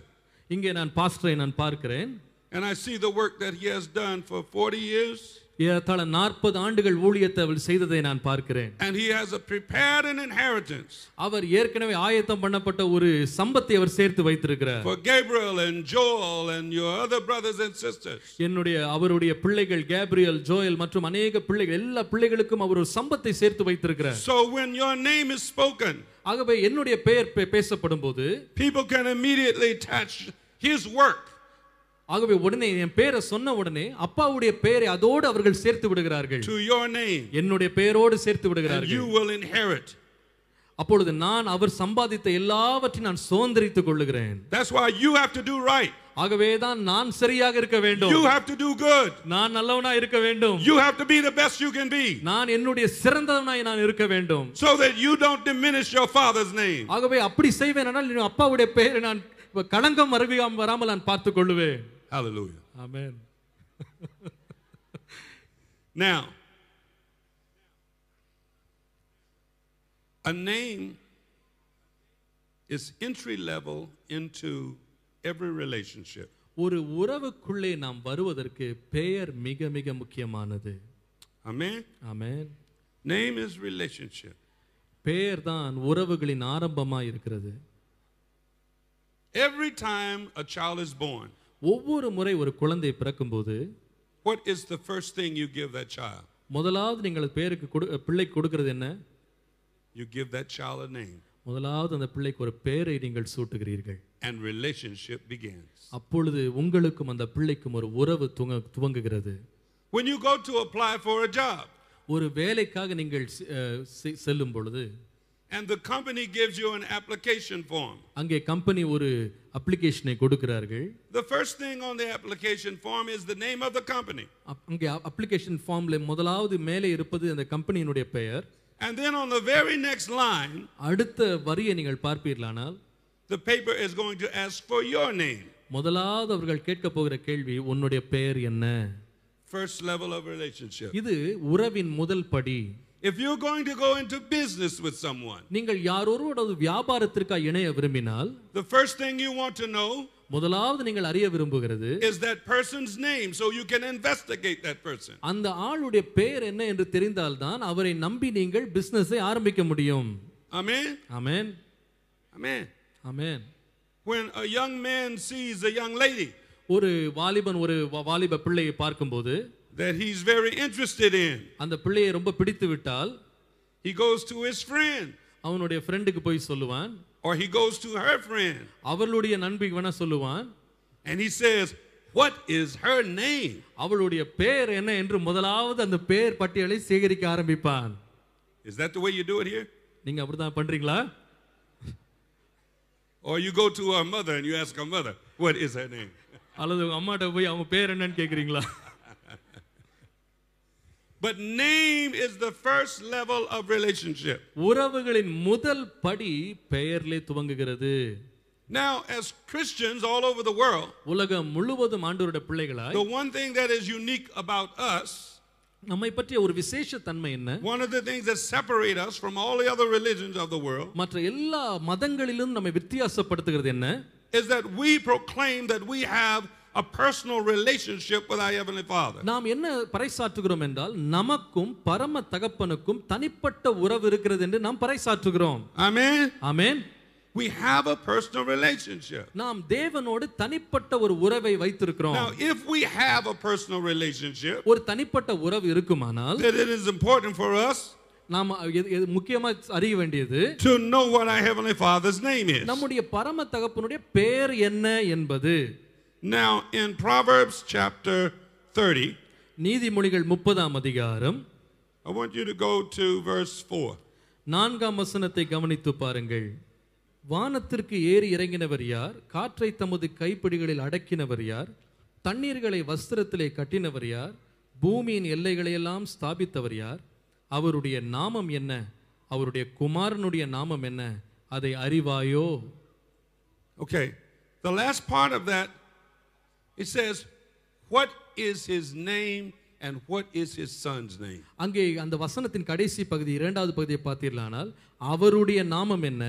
இங்கே நான் பாஸ்டரை நான் பார்க்கிறேன் and I see the work that he has done for 40 years. ஏறத்தாழ நாற்பது ஆண்டுகள் ஊழியத்தை அவர் செய்ததை நான் பார்க்கிறேன். And he has a prepared an inheritance. அவர் ஏற்கனவே ஆயத்தம் பண்ணப்பட்ட ஒரு சம்பத்தை அவர் சேர்த்து வைத்திருக்கிறார். For Gabriel and Joel and your other brothers and sisters. என்னுடைய அவருடைய பிள்ளைகள் கேப்ரியல் ஜோயல் மற்றும் அநேக பிள்ளைகள் எல்லா பிள்ளைகளுக்கும் அவர் ஒரு சம்பத்தை சேர்த்து வைத்திருக்கிறார். So when your name is spoken, ஆகவே என்னுடைய பெயர் பேசப்படும் போது people can immediately attach his work. ஆகவே உடனே என் பெயரை சொன்ன உடனே அப்பாவுடைய பெயரை அதோடு அவர்கள் சேர்த்து விடுகிறார்கள். To your name. என்னுடைய பெயரோடு சேர்த்து விடுகிறார்கள் you will inherit. அப்பொழுது நான் அவர் சம்பாதித்த எல்லாவற்றையும் நான் சுதந்திரித்துக் கொள்ளுகிறேன். That's why you have to do right. ஆகவே தான் நான் சரியாக இருக்க வேண்டும். You have to do good. நான் நல்லவனா இருக்க வேண்டும். You have to be the best you can be. நான் என்னுடைய சிறந்தவனாய் நான் இருக்க வேண்டும். So that you don't diminish your father's name. ஆகவே அப்படி செய்வேன் என் அப்பாவுடைய பெயரை நான் களங்கம் வருவியாம் வராமல் நான் பார்த்துக் கொள்ளுவேன். Hallelujah. Amen (laughs) Now, a name is entry level into every relationship. ஒரு உறவுக்குள்ளே நாம் வருவதற்கு பெயர் மிக மிக முக்கியமானது Amen? Amen Name is relationship. பெயர் தான் உறவுகளின் ஆரம்பமாய் இருக்கிறது Every time a child is born, ஒவ்வொரு முறை ஒரு குழந்தை பிறக்கும்போது what is the first thing you give that child? முதலாவது நீங்கள் பேருக்கு பிள்ளைக்கு கொடுக்கிறது என்ன You give that child a name, முதலாவது அந்த பிள்ளைக்கு ஒரு பெயரை நீங்கள் சூட்டுகிறீர்கள் and relationship begins. அப்பொழுது உங்களுக்கும் அந்த பிள்ளைக்கும் ஒரு உறவு துவங்க துவங்குகிறது When you go to apply for a job, ஒரு வேலைக்காக நீங்கள் செல்லும் பொழுது and the company gives you an application form. அங்கே கம்பெனி ஒரு அப்ளிகேஷனை கொடுக்கிறார்கள் The first thing on the application form is the name of the company. அப்- அங்கே அப்ளிகேஷன் ஃபார்ம்ல முதலாவது மேலே இருப்பது அந்த கம்பெனியினுடைய பெயர் And then on the very next line, அடுத்த வரியை நீங்கள் பார்ப்பீர்களானால் the paper is going to ask for your name. முதலாவது அவர்கள் கேட்க போகிற கேள்வி உன்னுடைய பெயர் என்ன First level of relationship. இது உறவின் முதல் படி If you're going to go into business with someone, நீங்கள் யாரோரோட வியாபாரத்திற்காக இணைய விரும்பினால் the first thing you want to know முதலாவது நீங்கள் அறிய விரும்புகிறது is that person's name so you can investigate that person. அந்த ஆளுடைய பெயர் என்ன என்று தெரிந்தால்தான் அவரை நம்பி நீங்கள் பிசினஸை ஆரம்பிக்க முடியும் Amen? Amen Amen. Amen When a young man sees a young lady ஒரு வாலிபன் ஒரு வா- வாலிப பிள்ளையை பார்க்கும்போது that he's very interested in, அந்த பிள்ளையை ரொம்ப பிடித்து விட்டால் he goes to his friend அவனுடைய ஃப்ரெண்டுக்கு போய் சொல்லுவான் or he goes to her friend அவளுடைய நண்பிக்கு வேணா சொல்லுவான் and he says, What is her name? அவளுடைய பெயர் என்ன என்று முதலாவது அந்த பெயர் பட்டியலை சேகரிக்க ஆரம்பிப்பான் Is that the way you do it here? நீங்க அப்படிதான் பண்றீங்களா Or you go to her mother and you ask her mother, What is her name? அல்லது உங்க அம்மாட்ட போய் அவங்க பேர் என்னன்னு கேக்குறீங்களா But name is the first level of relationship. உறவுகளின் முதல் படி பெயர்லே துவங்குகிறது Now, as Christians all over the world, உலகம் முழுவதும் ஆண்டவருடைய பிள்ளைகளாய் the one thing that is unique about us, நம்மை பற்றிய ஒரு விசேஷ தன்மை என்ன one of the things that separate us from all the other religions of the world, மற்ற எல்லா மதங்களிலும் நம்மை வித்தியாசப்படுத்துகிறது என்ன is that we proclaim that we have a personal relationship with our Heavenly Father. நாம் என்ன பறைசாற்றுகிறோம் என்றால் நமக்கும் பரம தகப்பனுக்கும் தனிப்பட்ட உறவு இருக்கிறது என்று நாம் பறைசாற்றுகிறோம் Amen? Amen We have a personal relationship. நாம் தேவனோடு தனிப்பட்ட ஒரு உறவை வைத்திருக்கிறோம் Now, if we have a personal relationship, ஒரு தனிப்பட்ட உறவு இருக்குமானால் then it is important for us நாம் எது- எது முக்கியமா அறிய வேண்டியது to know what our Heavenly Father's name is. நம்முடைய பரம தகப்பனுடைய பெயர் என்ன என்பது Now, in Proverbs chapter 30, நீதிமொழிகள் முப்பதாம் அதிகாரம். I want you to go to verse 4. நான்காம் வசனத்தை கவனித்து பாருங்கள். வானத்திற்கு ஏறி இறங்கினவர் யார்? காற்றை தமது கைப்பிடிகளில் அடக்கினவர் யார்? தண்ணீர்களை வஸ்திரத்திலே கட்டினவர் யார்? பூமியின் எல்லைகளையெல்லாம் ஸ்தாபித்தவர் யார்? அவருடைய நாமம் என்ன? அவருடைய குமாரனுடைய நாமம் என்ன? அதை அறிவாயோ? Okay, the last part of that, it says, What is his name and what is his son's name? அங்கே அந்த வசனத்தின் கடைசி பகுதி இரண்டாவது பகுதியை பார்த்தீர்களானால் அவருடைய நாமம் என்ன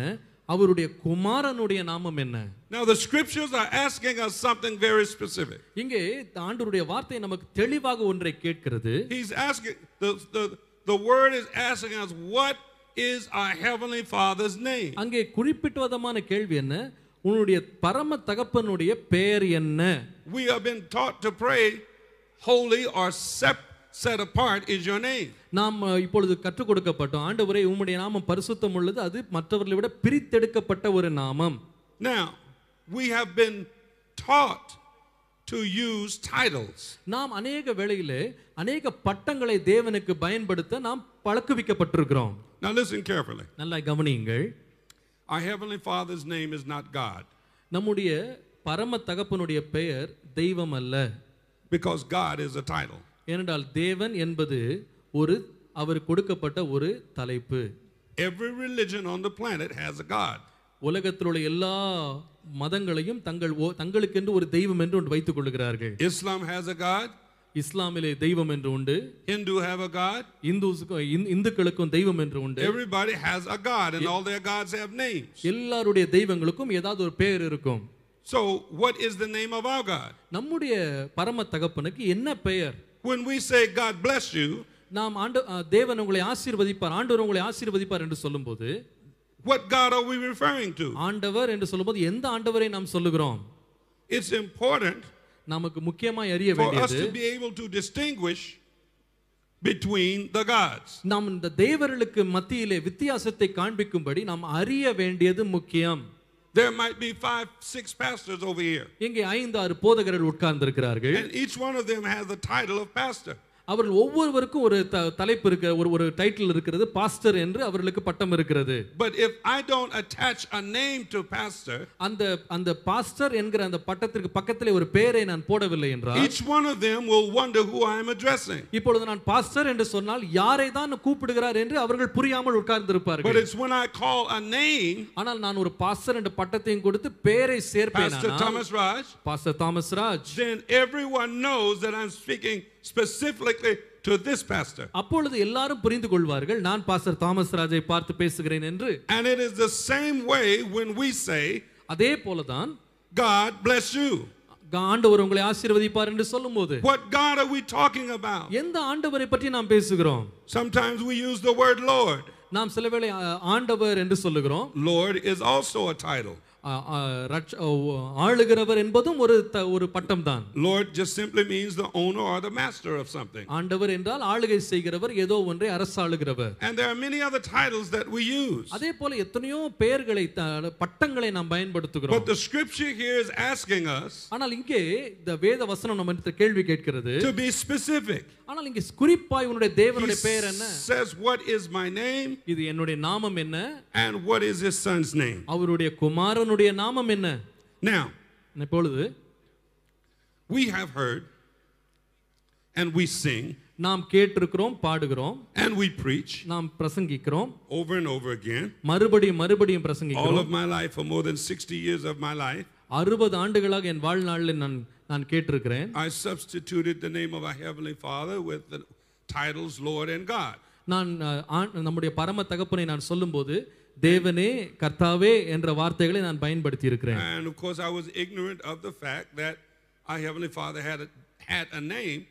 அவருடைய குமாரனுடைய நாமம் என்ன Now, the scriptures are asking us something very specific. இங்கே ஆண்டவருடைய வார்த்தை நமக்கு தெளிவாக ஒன்றை கேட்கிறது He's asking, the, the, the word is asking us, What is our Heavenly Father's name? அங்கே குறிப்பிட்டவதமான கேள்வி என்ன உன்னுடைய பரம தகப்பனுடைய பெயர் என்ன We have been taught to pray, Holy or sep, set apart is your name. நாம் அஹ், இப்பொழுது கற்றுக் கொடுக்கப்பட்டோம் ஆண்டவரே உம்முடைய நாமம் பரிசுத்தம் உள்ளது அது மற்றவர்களை விட பிரித்தெடுக்கப்பட்ட ஒரு நாமம் Now, we have been taught to use titles. நாம் அநேக வேளையிலே அநேக பட்டங்களை தேவனுக்கு பயன்படுத்த நாம் பழக்குவிக்கப்பட்டிருக்கிறோம் Now, listen carefully. நல்லா கவனியுங்கள் Our Heavenly Father's name is not God நம்முடைய பரம தகப்பனுடைய பெயர் தெய்வம் அல்ல. Because God is a title ஏனென்றால் தேவன் என்பது ஒரு அவர் கொடுக்கப்பட்ட ஒரு தலைப்பு. Every religion on the planet has a god உலகத்தில் உள்ள எல்லா மதங்களையும் தங்கள் தங்களுக்கென்று ஒரு தெய்வம் என்று ஒன்று வைத்துக் கொள்கிறார்கள் இஸ்லாம் ஹேஸ் அ காட் இஸ்லாமிலே தெய்வம் என்று உண்டு. ஹிந்து ஹேவ் அ காட் இந்துஸுக்கும் இந்துக்களுக்கும் தெய்வம் என்று உண்டு. Everybody has a god and all their gods have names எல்லாருடைய தெய்வங்களுக்கும் ஏதாவது ஒரு பெயர் இருக்கும். So, what is the name of our God? நம்முடைய பரம தகப்பனுக்கு என்ன பெயர் When we say God bless you, நாம் ஆண்டு ஆ, தேவன் உங்களை ஆசீர்வதிப்பார் ஆண்டவர் உங்களை ஆசீர்வதிப்பார் என்று சொல்லும்போது what God are we referring to? ஆண்டவர் என்று சொல்லும்போது எந்த ஆண்டவரை நாம் சொல்லுகிறோம் It's important நமக்கு முக்கியமாய் அறிய for us வேண்டியது to be able to distinguish between the gods. நாம் இந்த தேவர்களுக்கு மத்தியிலே வித்தியாசத்தை காண்பிக்கும்படி நாம் அறிய வேண்டியது முக்கியம் There might be five, six pastors over here, இங்கே ஐந்து ஆறு போதகர்கள் உட்கார்ந்திருக்கிறார்கள் and each one of them has the title of pastor. அவர்கள் ஒவ்வொருவருக்கும் ஒரு த- தலைப்பு இருக்கிற ஒரு ஒரு டைட்டில் இருக்கிறது பாஸ்டர் என்று அவர்களுக்கு பட்டம் இருக்கிறது But if I don't attach a name to pastor, அந்த அந்த பாஸ்டர் என்கிற அந்த பட்டத்திற்கு பக்கத்திலே ஒரு பெயரை நான் போடவில்லை என்றால் each one of them will wonder who I am addressing. இப்பொழுது நான் பாஸ்டர் என்று சொன்னால் யாரை தான் கூப்பிடுகிறார் என்று அவர்கள் புரியாமல் But உட்கார்ந்திருப்பார்கள் it's when I call a name, ஆனால் நான் ஒரு பாஸ்டர் என்ற பட்டத்தையும் கொடுத்து பெயரை சேர்ப்பேன் Pastor Thomas Raj, pastor Thomas Raj then everyone knows that I'm speaking specifically to this pastor. அப்பொழுது எல்லாரும் புரிந்து கொள்வார்கள் நான் பாஸ்டர் தாமஸ் ராஜை பார்த்து பேசுகிறேன் என்று And it is the same way when we say, அதே போலதான் God bless you. ஆண்டவர் உங்களை ஆசீர்வதிப்பார் என்று சொல்லும்போது What God are we talking about? எந்த ஆண்டவரை பற்றி நாம் பேசுகிறோம் Sometimes we use the word Lord. நாம் சில வேளை ஆ, ஆண்டவர் என்று சொல்லுகிறோம் Lord is also a title. ஆ, ஆ, ரட்ச- ஓ, ஆளுகிறவர் என்பதும் ஒரு த- ஒரு பட்டம் தான் Lord just simply means the owner or the master of something. ஆண்டவர் என்றால் ஆளுகை செய்கிறவர் ஏதோ ஒன்றை அரசாளுகிறவர் And there are many other titles that we use. அதே போல எத்தனையோ பெயர்களை த- பட்டங்களை நாம் But பயன்படுத்துகிறோம் the scripture here is asking us ஆனால் இங்கே இந்த வேத வசனம் நம்ம இடத்துல கேள்வி கேட்கிறது to be specific. ஆனால் இங்கே குறிப்பாய் உன்னுடைய He தேவனுடைய பெயர் என்ன says, What is my name இது என்னுடைய நாமம் என்ன and what is his son's name? அவருடைய குமாரனுடைய நாமம் என்ன Now, இப்பொழுது we have heard and we sing நாம் கேட்டிருக்கிறோம் பாடுகிறோம் and we preach நாம் பிரசங்கிக்கிறோம் over and over again. மறுபடியும் மறுபடியும் All பிரசங்கிக்கிறோம் of my life, for more than 60 years of my life, அறுபது ஆண்டுகளாக என் வாழ்நாளில் நான் நான் கேட்டிருக்கிறேன் I substituted the name of our Heavenly Father with the titles Lord and God. நான் அஹ், ஆண்- நம்முடைய பரம தகப்பனை நான் சொல்லும்போது தேவனே கர்த்தாவே என்ற வார்த்தைகளை நான் பயன்படுத்தி இருக்கிறேன் And of course, I was ignorant of the fact that our Heavenly Father had a, had a name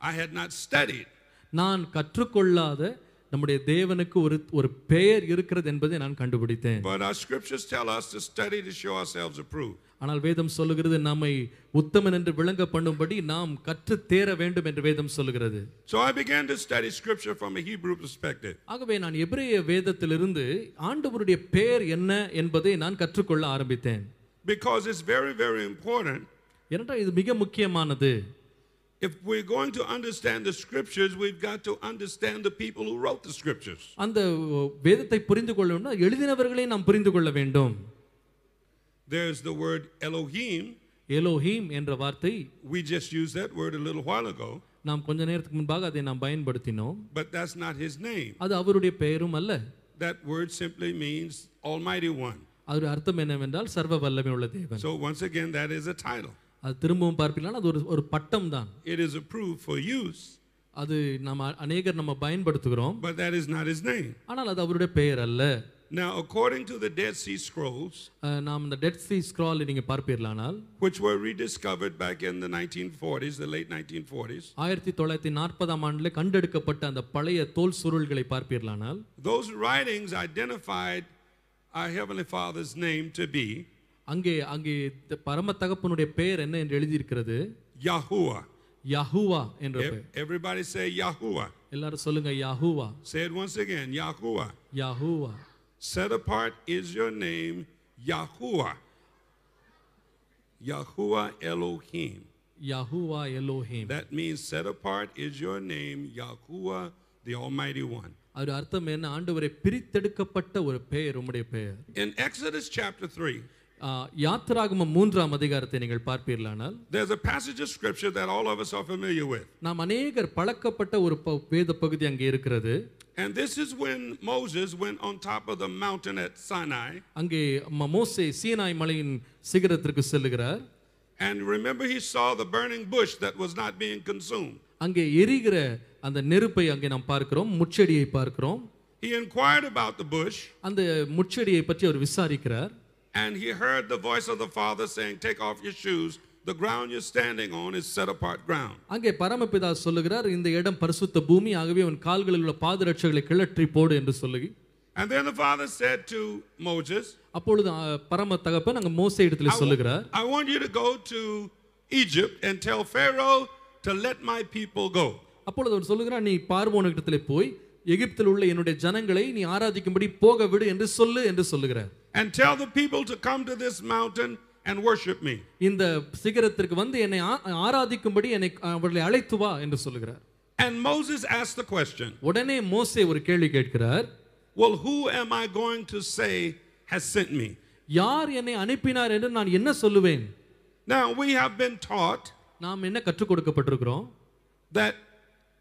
I had not studied. நான் கற்றுக்கொள்ளாத நம்முடைய தேவனுக்கு ஒரு ஒரு பெயர் இருக்கிறது என்பதை நான் கண்டுபிடித்தேன் But our scriptures tell us to study to show ourselves approved. ஆனால் வேதம் சொல்லுகிறது நம்மை உத்தமன் என்று விளங்க பண்ணும்படி நாம் கற்று தேர வேண்டும் என்று வேதம் சொல்லுகிறது So I began to study scripture from a Hebrew perspective. ஆகவே நான் எபிரேய வேதத்திலிருந்து ஆண்டவருடைய பெயர் என்ன என்பதை நான் கற்றுக்கொள்ள ஆரம்பித்தேன் Because it's very, very important. ஏனென்றால் இது மிக முக்கியமானது If we're going to understand the scriptures, we've got to understand the people who wrote the scriptures. அந்த வேதத்தை புரிந்து கொள்ளணும்னா எழுதினவர்களை நாம் புரிந்து கொள்ள வேண்டும் There's the word Elohim. Elohim என்ற வார்த்தை We just used that word a little while ago, நாம் கொஞ்ச நேரத்துக்கு முன்பாக அதை நாம் பயன்படுத்தினோம் but that's not his name. அது அவருடைய பெயரும் அல்ல That word simply means Almighty One. அது அர்த்தம் என்னவென்றால் சர்வ வல்லமை உள்ள தேவன் So once again, that is a title. அது திரும்பவும் பார்ப்பீங்கன்னா அது ஒரு ஒரு பட்டம் தான் It is approved for use, அது நம்ம அநேகர் நம்ம பயன்படுத்துகிறோம் but that is not his name. ஆனால் அது அவருடைய பெயர் அல்ல Now, according to the Dead Sea Scrolls, அஹ், நாம் இந்த டெட் சி ஸ்க்ரால் நீங்க பார்ப்பீர்களானால் which were rediscovered back in the 1940s, the late 1940s, ஆயிரத்தி தொள்ளாயிரத்தி நாற்பதாம் ஆண்டில் கண்டெடுக்கப்பட்ட அந்த பழைய தோல் சுருள்களை பார்ப்பீர்களானால் those writings identified our Heavenly Father's name to be அங்கே அங்கே இந்த பரம தகப்பனுடைய பெயர் என்ன என்று எழுதியிருக்கிறது Yahuwah. யஹூவா என்ற Ev- பெயர் Everybody say Yahuwah. எல்லாரும் சொல்லுங்க யஹூவா Say it once again Yahuwah. யஹூவா Set apart is your name, Yahuwah. Yahuwah Elohim. யஹூவா Elohim That means set apart is your name, Yahuwah, the Almighty One. அது அர்த்தம் என்ன ஆண்டவரை பிரித்தெடுக்கப்பட்ட ஒரு பெயர் உம்முடைய பெயர் In Exodus chapter 3, ஆ, யாத்திராகமம் மூன்றாம் அதிகாரத்தை நீங்கள் பார்ப்பீர்களானால் there's a passage of scripture that all of us are familiar with. நாம் அநேகர் பழக்கப்பட்ட ஒரு ப- வேத பகுதி அங்கே இருக்கிறது And this is when Moses went on top of the mountain at Sinai. அங்கே ம- மோசே சீனாய் மலையின் சிகரத்திற்கு செல்லுகிறார் And remember, he saw the burning bush that was not being consumed. அங்கே எரிகிற அந்த நெருப்பை அங்கே நாம் பார்க்கிறோம் முச்செடியை பார்க்கிறோம் He inquired about the bush, அந்த முச்செடியை பற்றி அவர் விசாரிக்கிறார் and he heard the voice of the Father saying, Take off your shoes. The ground you're standing on is set apart ground. அங்கே பரமபிதா சொல்லுகிறார் இந்த இடம் பரிசுத்த பூமி ஆகவே அவன் கால்களில் உள்ள பாதரட்சைகளை கிளற்றி போடு என்று சொல்லி And then the Father said to Moses, அப்பொழுது ஆ, பரம தகப்பன் அங்கே மோசே இடத்துல சொல்லுகிறார் I want you to go to Egypt and tell Pharaoh to let my people go. அப்பொழுது அவர் சொல்லுகிறார் நீ பார்வோனிடத்திலே போய் எகிப்தில் உள்ள என்னுடைய ஜனங்களை நீ ஆராதிக்கும்படி போக விடு என்று சொல்லு என்று சொல்லுகிறார் And tell the people to come to this mountain and worship me. இந்த சிகரத்திற்கு வந்து என்னை ஆ- ஆராதிக்கும்படி என்னை அவர்களை அழைத்து வா என்று சொல்லுகிறார் And Moses asked the question, உடனே மோசே ஒரு கேள்வி கேட்கிறார் Well, who am I going to say has sent me? யார் என்னை அனுப்பினார் என்று நான் என்ன சொல்லுவேன் Now, we have been taught நாம் என்ன கற்றுக் கொடுக்கப்பட்டிருக்கிறோம் that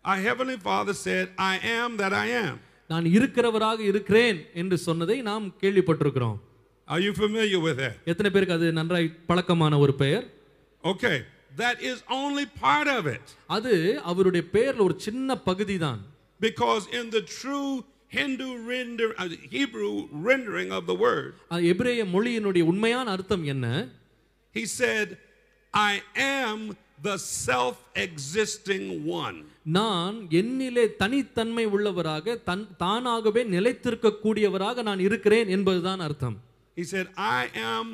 our Heavenly Father said, I am that I am. நான் இருக்கிறவராக இருக்கிறேன் என்று சொன்னதை நாம் கேள்விப்பட்டிருக்கிறோம் Are you familiar with that? எத்தனை பேருக்கு அது நன்றாய் பழக்கமான ஒரு பெயர் Okay, that is only part of it. அது அவருடைய பெயர்ல ஒரு சின்ன பகுதி தான் Because in the true Hindu render, uh, Hebrew rendering of the word, எபிரேய மொழியினுடைய உண்மையான அர்த்தம் என்ன he said, I am the self existing one. நான் என்னிலே தனித்தன்மை உள்ளவராக தன் தானாகவே நிலைத்திருக்கக்கூடியவராக நான் இருக்கிறேன் என்பதுதான் அர்த்தம் He said, I am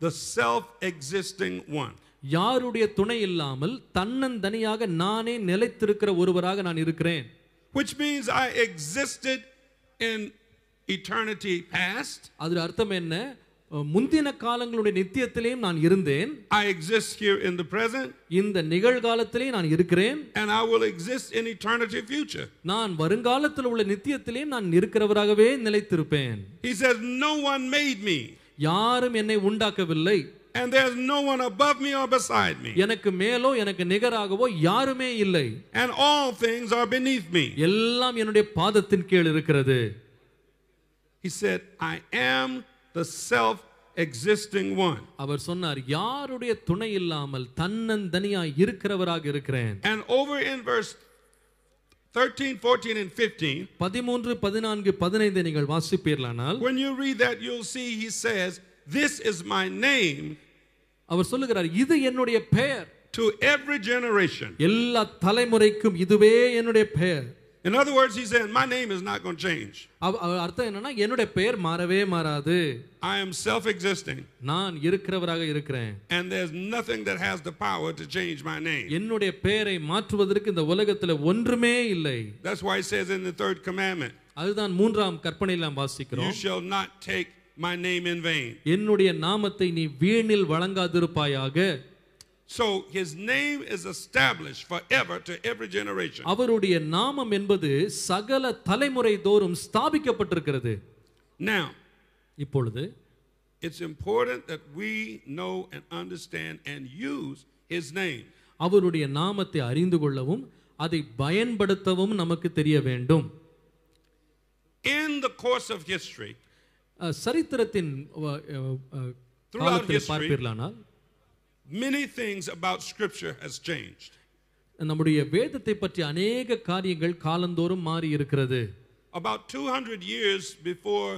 the self existing one. யாருடைய துணை இல்லாமல் தன்னந்தனியாக நானே நிலைத்திருக்கிற ஒருவராக நான் இருக்கிறேன் Which means I existed in eternity past, அது அர்த்தம் என்ன முந்தின காலங்களுடைய நித்தியத்திலேயும் நான் இருந்தேன். I exist here in the present, இந்த நிகழ்காலத்திலே நான் இருக்கிறேன். And I will exist in eternity future. நான் வருங்காலத்தில் உள்ள நித்தியத்திலேயும் நான் இருக்கிறவராகவே நிலைத்திருப்பேன். He says, No one made me, யாரும் என்னை உண்டாக்கவில்லை. And there's no one above me or beside me, எனக்கு மேலோ எனக்கு நிகராகவோ யாருமே இல்லை. And all things are beneath me. எல்லாம் என்னுடைய பாதத்தின் கீழ் இருக்கிறது. He said, I am the self existing one. அவர் சொன்னார் யாருடைய துணை இல்லாமல் தன்னந்தனியாய் இருக்கிறவராக இருக்கிறேன் And over in verse 13, 14, and 15, பதிமூன்று பதினான்கு பதினைந்து நீங்கள் வாசிப்பீர்களானால் when you read that, you'll see he says, This is my name அவர் சொல்லுகிறார் இது என்னுடைய பெயர் to every generation. எல்லா தலைமுறைக்கும் இதுவே என்னுடைய பெயர் In other words, he said, My name is not going to change. அவ- அவ அர்த்தம் என்னன்னா என்னுடைய பெயர் மாறவே மாறாது I am self existing, நான் இருக்கிறவராக இருக்கிறேன் and there's nothing that has the power to change my name. என்னுடைய பெயரை மாற்றுவதற்கு இந்த உலகத்துல ஒன்றுமே இல்லை That's why it says in the third commandment, அதுதான் மூன்றாம் கற்பனையில் நாம் You வாசிக்கிறோம் shall not take my name in vain. என்னுடைய நாமத்தை நீ வீணில் வழங்காதிருப்பாயாக So his name is established forever to every generation. அவருடைய நாமம் என்பது சகல தலைமுறை தோறும் ஸ்தாபிக்கப்பட்டிருக்கிறது Now, இப்பொழுது it's important that we know and understand and use his name. அவருடைய நாமத்தை அறிந்து கொள்ளவும் அதை பயன்படுத்தவும் நமக்கு தெரிய வேண்டும் In the course of history, அஹ், சரித்திரத்தின் அஹ், அஹ், அஹ், Throughout காலத்தில் history, பார்ப்பீர்களானால் many things about scripture has changed. நம்முடைய வேதத்தை பற்றி அநேக காரியங்கள் காலந்தோறும் மாறி இருக்கிறது About 200 years before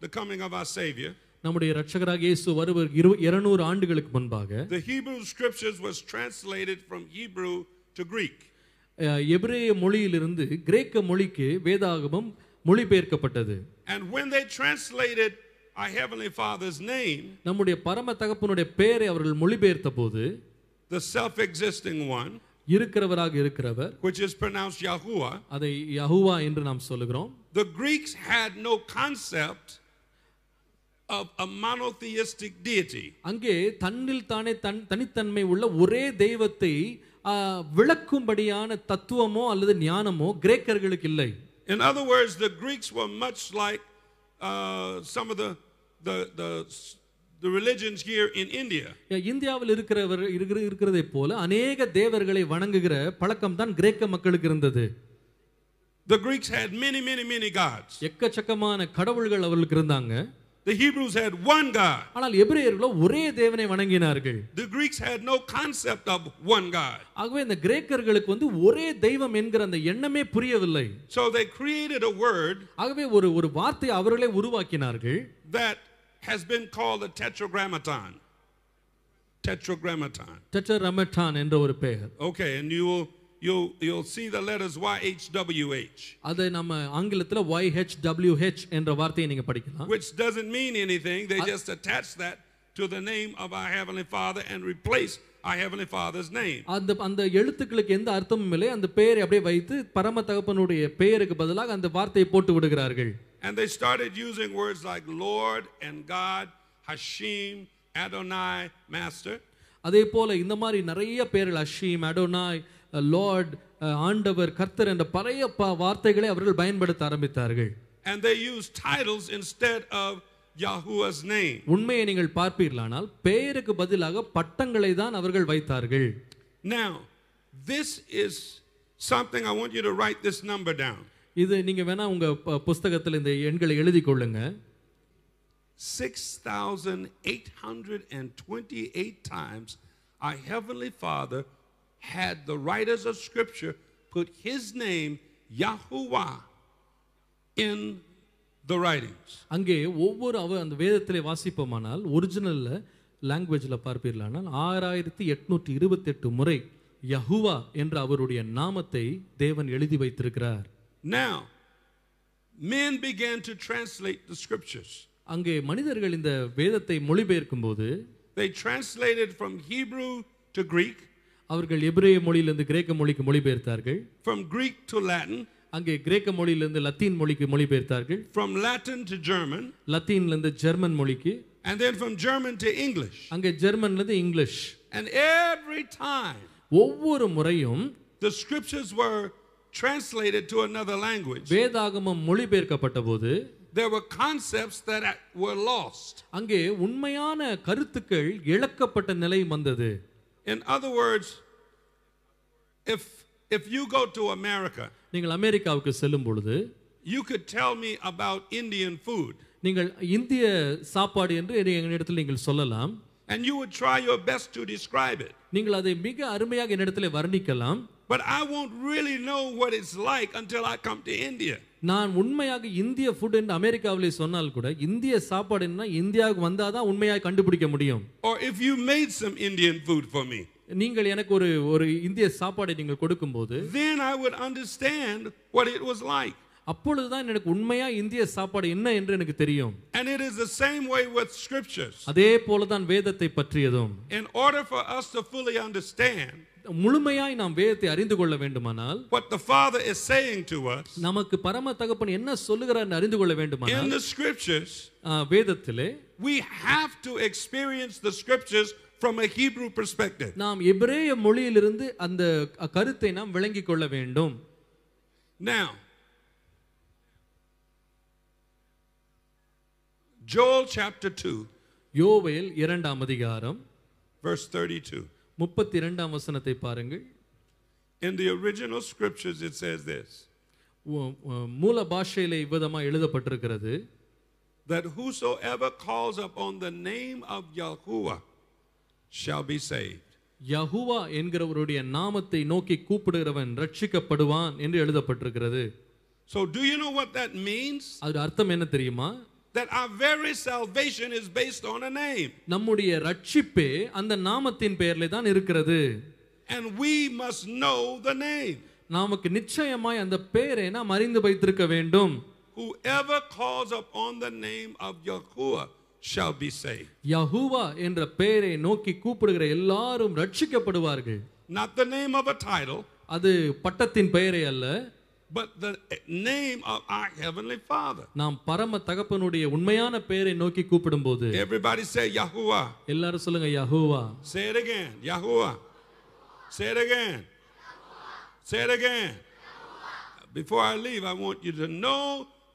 the coming of our Savior, நம்முடைய இரட்சகராக இயேசு வருவர் இரு இருநூறு ஆண்டுகளுக்கு முன்பாக the Hebrew scriptures was translated from Hebrew to Greek. அஹ், எபிரேய மொழியிலிருந்து கிரேக்க மொழிக்கு வேதாகமம் மொழிபெயர்க்கப்பட்டது And when they translated our Heavenly Father's name, நம்முடைய பரம தகப்பனுடைய பெயரை அவர்கள் மொழிபெயர்த்த போது the self existing one, இருக்கிறவராக இருக்கிறவர் which is pronounced Yahuwah, அதை யஹூவா என்று நாம் சொல்லுகிறோம் the Greeks had no concept of a monotheistic deity. அங்கே தன்னில் தானே தன் தனித்தன்மை உள்ள ஒரே தெய்வத்தை ஆ, விளக்கும்படியான தத்துவமோ அல்லது ஞானமோ கிரேக்கர்களுக்கு இல்லை In other words, the Greeks were much like uh, some of the, the, the, the religions here in India. இந்தியாவில் இருக்கிறவர் இருக்கிற இருக்கிறதை போல அநேக தேவர்களை வணங்குகிற பழக்கம் தான் கிரேக்க மக்களுக்கு இருந்தது The Greeks had many, many, many gods. எக்கச்சக்கமான கடவுள்கள் அவர்களுக்கு இருந்தாங்க The Hebrews had one God. ஆனால் எபிரேயர்களோ ஒரே தேவனை வணங்கினார்கள் The Greeks had no concept of one God. ஆகவே இந்த கிரேக்கர்களுக்கு வந்து ஒரே தெய்வம் என்கிற அந்த எண்ணமே புரியவில்லை So they created a word ஆகவே ஒரு ஒரு வார்த்தை அவர்களே உருவாக்கினார்கள் that has been called a tetragrammaton. Tetragrammaton. டெட்ரமட்டான் என்ற ஒரு பெயர் Okay, and you will you'll you'll see the letters YHWH, அதை நம்ம ஆங்கிலத்தில் YHWH என்ற வார்த்தையை நீங்க படிக்கலாம் which doesn't mean anything. They just attach that to the name of our Heavenly Father and replace our Heavenly Father's name. அந்த அந்த எழுத்துக்களுக்கு எந்த அர்த்தமும் இல்லை அந்த பெயரை அப்படியே வைத்து பரம தகப்பனுடைய பெயருக்கு பதிலாக அந்த வார்த்தையை போட்டு விடுகிறார்கள் and they started using words like Lord and God, Hashim, Adonai, Master. அதே போல இந்த மாதிரி நிறைய பேர்கள் அஷீம் அடோனாய் லார்ட் ஆண்டவர் கர்த்தர் என்ற பழைய வார்த்தைகளை அவர்கள் பயன்படுத்த ஆரம்பித்தார்கள். And they use titles instead of Yahuwah's name. உண்மையை நீங்கள் பார்ப்பீர்களானால் பெயருக்கு பதிலாக பட்டங்களை தான் அவர்கள் வைத்தார்கள். Now this is something i want you to write this number down. இது நீங்க வேணா உங்க ப- புஸ்தகத்தில் இந்த எண்களை எழுதி கொள்ளுங்க 6,828 times our Heavenly Father had the writers of Scripture put His name, Yahuwah, in the writings. அங்கே ஒவ்வொரு அவ அந்த வேதத்திலே வாசிப்போமானால் ஒரிஜினல்ல லாங்குவேஜ்ல பார்ப்பீர்களானால் ஆறாயிரத்தி எட்நூற்றி இருபத்தெட்டு முறை யஹுவா என்ற அவருடைய நாமத்தை தேவன் எழுதி வைத்திருக்கிறார் Now, men began to translate the Scriptures. அங்கே மனிதர்கள் இந்த வேதத்தை மொழிபெயர்க்கும் போது They translated from Hebrew to Greek, அவர்கள் எபிரேய மொழியிலிருந்து கிரேக்க மொழிக்கு மொழிபெயர்த்தார்கள் from Greek to Latin, அங்கே கிரேக்க மொழியிலிருந்து லத்தீன் மொழிக்கு மொழிபெயர்த்தார்கள் from Latin to German, லத்தீன்லேருந்து German மொழிக்கு and then from German to English. அங்கே ஜெர்மன்லேருந்து இங்கிலீஷ் And every time ஒவ்வொரு முறையும் the scriptures were translated to another language, வேதாகமம் மொழிபெயர்க்கப்பட்ட போது there were concepts that were lost. அங்கே உண்மையான கருத்துக்கள் இழக்கப்பட்ட நிலை வந்தது In other words, if if you go to America, நீங்கள் அமெரிக்காவுக்கு செல்லும் பொழுது you could tell me about Indian food, நீங்கள் இந்திய சாப்பாடு என்று என்னிடத்தில் நீங்கள் சொல்லலாம் and you would try your best to describe it. நீங்கள் அதை மிக அருமையாக என்னிடத்தில் வர்ணிக்கலாம் But I won't really know what it's like until I come to India. நான் உண்மையாக இந்திய ஃபுட் என்று அமெரிக்காவிலே சொன்னால் கூட இந்திய சாப்பாடு என்ன இந்தியாவுக்கு வந்தால் தான் உண்மையாக கண்டுபிடிக்க முடியும் Or if you made some Indian food for me, நீங்கள் எனக்கு ஒரு ஒரு இந்திய சாப்பாடை நீங்கள் கொடுக்கும்போது then I would understand what it was like. அப்பொழுதுதான் எனக்கு உண்மையா இந்திய சாப்பாடு என்ன என்று எனக்கு தெரியும் And it is the same way with scriptures. அதே போலதான் வேதத்தை பற்றியதும் In order for us to fully understand முழுமையாய் நாம் வேதத்தை அறிந்து கொள்ள வேண்டுமானால் what the Father is saying to us நமக்கு பரம தகப்பன் என்ன சொல்லுகிறார் அறிந்து கொள்ள in வேண்டுமானால் the scriptures, வேதத்திலே we have to experience the scriptures from a Hebrew perspective. நாம் எபிரேய மொழியிலிருந்து அந்த கருத்தை நாம் விளங்கிக் கொள்ள வேண்டும் Now, Joel chapter 2, யோவேல் இரண்டாம் அதிகாரம் verse 32. முப்பத்தி இரண்டாம் வசனத்தை பாருங்கள் In the original scriptures, it says this மூல பாஷையிலே இவ்விதமா எழுதப்பட்டிருக்கிறது that whosoever calls upon the name of Yahuwah shall be saved. யஹுவா என்கிறவருடைய நாமத்தை நோக்கி கூப்பிடுகிறவன் ரட்சிக்கப்படுவான் என்று எழுதப்பட்டிருக்கிறது So, do you know what that means? அது அர்த்தம் என்ன தெரியுமா That our very salvation is based on a name. நம்முடைய ரட்சிப்பே அந்த நாமத்தின் பெயர்ல தான் இருக்கிறது And we must know the name. நமக்கு நிச்சயமாய் அந்த பெயரை நாம் அறிந்து வைத்திருக்க வேண்டும் Whoever calls upon the name of Yahuwah shall be saved. யஹூவா என்ற பெயரை நோக்கி கூப்பிடுகிற எல்லாரும் ரட்சிக்கப்படுவார்கள் Not the name of a title, அது பட்டத்தின் பெயரே அல்ல but the name of our Heavenly Father. நாம் பரம தகப்பனுடைய உண்மையான பெயரை நோக்கி கூப்பிடும்போது Everybody say Yahuwah. எல்லாரும் சொல்லுங்க யஹூவா Say it again. Yahuwah. Say it again. Say it again. Before I leave, I want you to know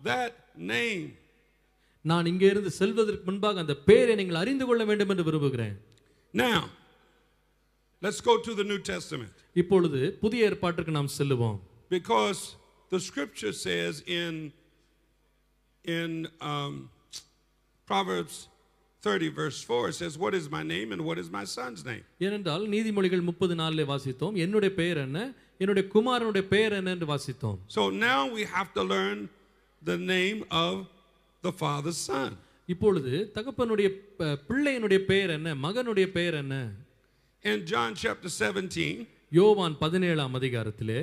that name. நான் இங்கே இருந்து செல்வதற்கு முன்பாக அந்த பெயரை நீங்கள் அறிந்து கொள்ள வேண்டும் என்று விரும்புகிறேன் Now, let's go to the New Testament. இப்பொழுது புதிய ஏற்பாட்டிற்கு நாம் செல்லுவோம் Because the scripture says in, in um, Proverbs 30, verse 4, it says, What is my name and what is my son's name? ஏனென்றால் நீதிமொழிகள் முப்பது நாளிலே வாசித்தோம் என்னுடைய பெயர் என்ன என்னுடைய குமாரனுடைய பெயர் என்ன என்று வாசித்தோம் So now we have to learn the name of the Father's Son. இப்பொழுது தகப்பனுடைய ப- பிள்ளையினுடைய பெயர் என்ன மகனுடைய பெயர் என்ன In John chapter 17, யோவான் பதினேழாம் அதிகாரத்திலே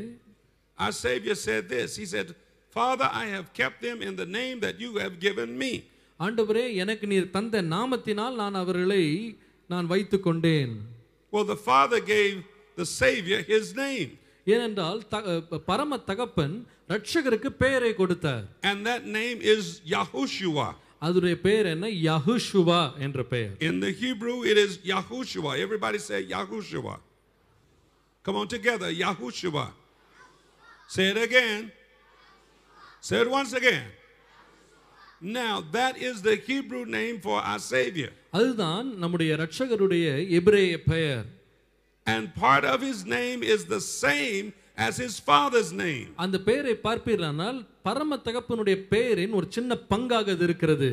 our Savior said this He said, Father, I have kept them in the name that you have given me. ஆண்டவரே எனக்கு நீர் தந்த நாமத்தினால் நான் அவர்களை நான் வைத்துக் கொண்டேன் Well, the Father gave the Savior his name, ஏனென்றால் த- பரம தகப்பன் ரட்சகருக்கு பெயரை கொடுத்தார் and that name is Yahushua. அதனுடைய பெயர் என்ன யஹுஷுவா என்ற பெயர் In the Hebrew, it is Yahushua. Everybody say Yahushua. Come on together, Yahushua. Say it again. Say it once again. Now, that is the Hebrew name for our Savior. அதுதான் நம்முடைய இரட்சகருடைய எபிரேய பெயர் And part of his name is the same as his father's name. அந்த பெயரை பார்ப்பீர்களானால் பரம தகப்பனுடைய பெயரின் ஒரு சின்ன பங்காக அது இருக்கிறது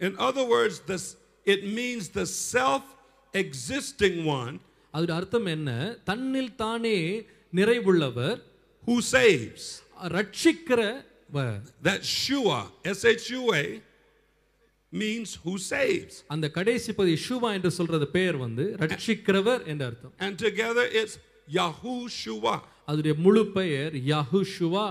In other words, this, it means the self existing one அதோட அர்த்தம் என்ன தன்னில் தானே நிறைவுள்ளவர் who saves. ரட்சிக்கிறவர் That Shua, S H U A, means who saves. அந்த கடைசி பதி ஷுவா என்று சொல்றது பெயர் வந்து ரட்சிக்கிறவர் என்ற அர்த்தம் And together it's Yahushua. அதோடைய முழு பெயர் யஹுஷுவா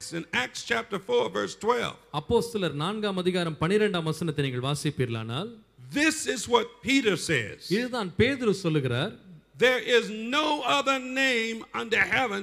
It's in Acts chapter 4, verse 12. அப்போஸ்தலர் நான்காம் அதிகாரம் பனிரெண்டாம் வசனத்தை நீங்கள் வாசிப்பீர்களானால் This is what Peter says. இதுதான் பேதுரு சொல்லுகிறார் There is no other name under heaven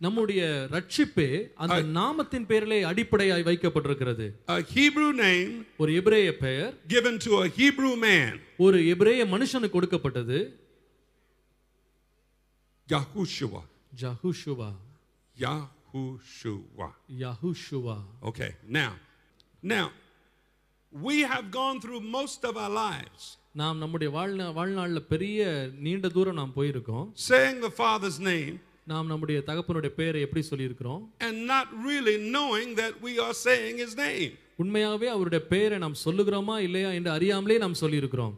நம்முடைய ரட்சிப்பே அந்த நாமத்தின் பேரிலே அடிப்படையாய் வைக்கப்பட்டிருக்கிறது A Hebrew name ஒரு எபிரேய பெயர் given to a Hebrew man, ஒரு எபிரேய மனுஷனுக்கு கொடுக்கப்பட்டது Yahushua. ஜஹுஷுவா Yahushua. யஹுஷுவா Okay, now, now, we have gone through most of our lives நாம் நம்முடைய வாழ்நா வாழ்நாள்ல பெரிய நீண்ட தூரம் நாம் போயிருக்கோம் saying the Father's name நாம் நம்முடைய தகப்பனுடைய பெயரை எப்படி சொல்லியிருக்கிறோம் and not really knowing that we are saying His name. உண்மையாகவே அவருடைய பெயரை நாம் சொல்லுகிறோமா இல்லையா என்று அறியாமலே நாம் சொல்லியிருக்கிறோம்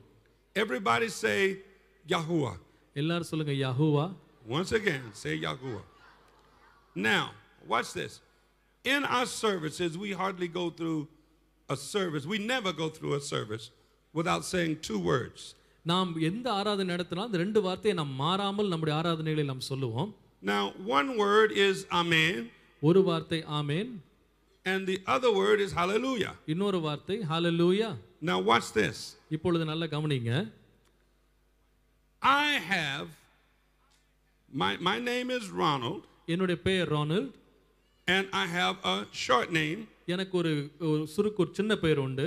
Everybody say Yahuwah. எல்லாரும் சொல்லுங்க யஹூவா Once again, say Yahuwah. Now, watch this. In our services, we hardly go through a service. We never go through a service without saying two words. நாம் எந்த ஆராதனை நடத்தினாலும் அந்த ரெண்டு வார்த்தையை நாம் மாறாமல் நம்முடைய ஆராதனைகளை நாம் சொல்லுவோம் Now, one word is Amen, ஒரு வார்த்தை ஆமேன் and the other word is Hallelujah. இன்னொரு வார்த்தை ஹalleluya Now, watch this. இப்பொழுது நல்லா கவனிங்க I have, my, my name is Ronald, என்னுடைய பெயர் Ronald and I have a short name. எனக்கு ஒரு ஒரு சுருக்கு ஒரு சின்ன பெயர் உண்டு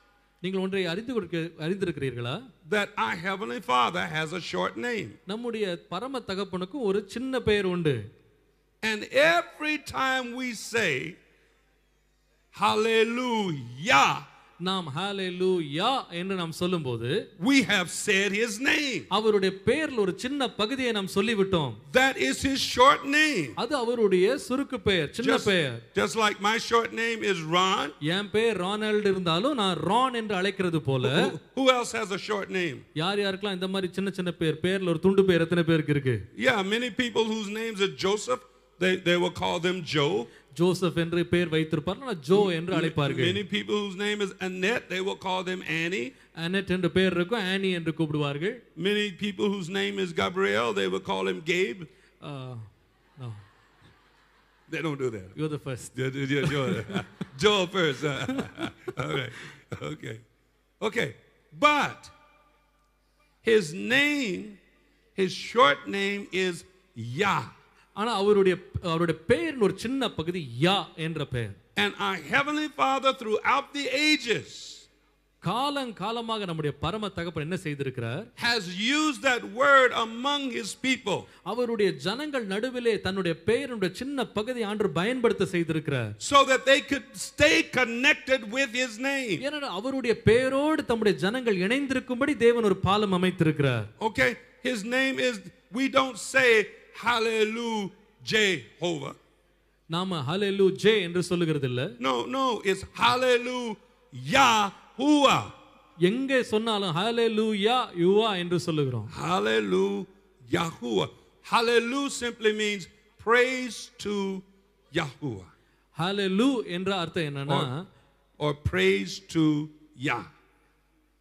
நீங்கள் ஒன்றை அறிந்து கொடுக்க அறிந்திருக்கிறீர்களா that our Heavenly Father has a short name? நம்முடைய பரம தகப்பனுக்கு ஒரு சின்ன பெயர் உண்டு And every time we say, Hallelujah, நாம் ஹalleluya என்று நாம் சொல்லும்போது we have said His name. அவருடைய பெயர்ல ஒரு சின்ன பகுதியை நாம் சொல்லிவிட்டோம் That is His short name. அது அவருடைய சுருக்கு பெயர் சின்ன Just, பெயர் just like my short name is Ron. என் பெயர் ரானல்ட் இருந்தாலும் நான் ரான் என்று அழைக்கிறது போல Who, who else has a short name? யார் யாருக்கெல்லாம் இந்த மாதிரி சின்ன சின்ன பேர் பேர்ல ஒரு துண்டு பேர் எத்தனை பேருக்கு இருக்கு Yeah, many people whose names are Joseph, they, they will call them Joe. Joseph என்று பெயர் வைத்திருப்பார்கள் ஆனால் ஜோ என்று அழைப்பார்கள் Many people whose name is Annette, they will call them Annie. அனட் என்று பெயர் இருக்கும் ஆனி என்று கூப்பிடுவார்கள் Many people whose name is Gabriel, they will call him Gabe. They don't do that. You the first Yeah, yeah, yeah, Joel. (laughs) Joel first. (laughs) All right. Okay. Okay. But his name, his short name is Yah. ஆனா அவருடைய அவருடைய பெயரின் ஒரு சின்ன பகுதி யா என்ற பெயர் And our Heavenly Father throughout the ages காலம் காலமாக நம்முடைய பரம தகப்பன் என்ன செய்திருக்கிறார் has used that word among his people. அவருடைய ஜனங்கள் நடுவிலே தன்னுடைய பெயருடைய சின்ன பகுதி ஆண்டு பயன்படுத்த செய்திருக்கிறார் so that they could stay connected with his name. ஏனென்றால் அவருடைய பெயரோடு தம்முடைய ஜனங்கள் இணைந்திருக்கும்படி தேவன் ஒரு பாலம் அமைத்திருக்கிறார் Okay? His name is, we don't say Hallelujah Jehovah. நாம ஹalelu ஜே என்று சொல்லுகிறது இல்ல No, no, it's Hallelujah Yahuwah. எங்கே சொன்னாலும் ஹalleluya யுவா என்று சொல்லுகிறோம் Hallelujah Yahuwah. Hallelujah simply means praise to Yahuwah ஹalelu என்ற அர்த்தம் என்னன்னா or praise to Yah.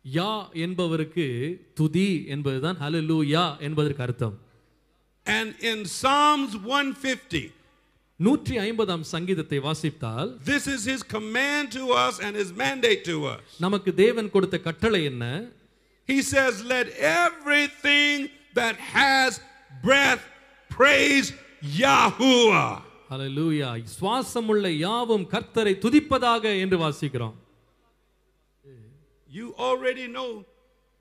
யா என்பவருக்கு துதி என்பதுதான் ஹalleluya என்பதற்கு அர்த்தம் And in Psalms 150, நூற்றி ஐம்பதாம் சங்கீதத்தை வாசித்தால் this is his command to us and his mandate to us. நமக்கு தேவன் கொடுத்த கட்டளை என்ன He says, Let everything that has breath praise Yahuwah. ஹalleluya சுவாசமுள்ள யாவும் கர்த்தரை துதிப்பதாக என்று வாசிக்கிறோம் You already know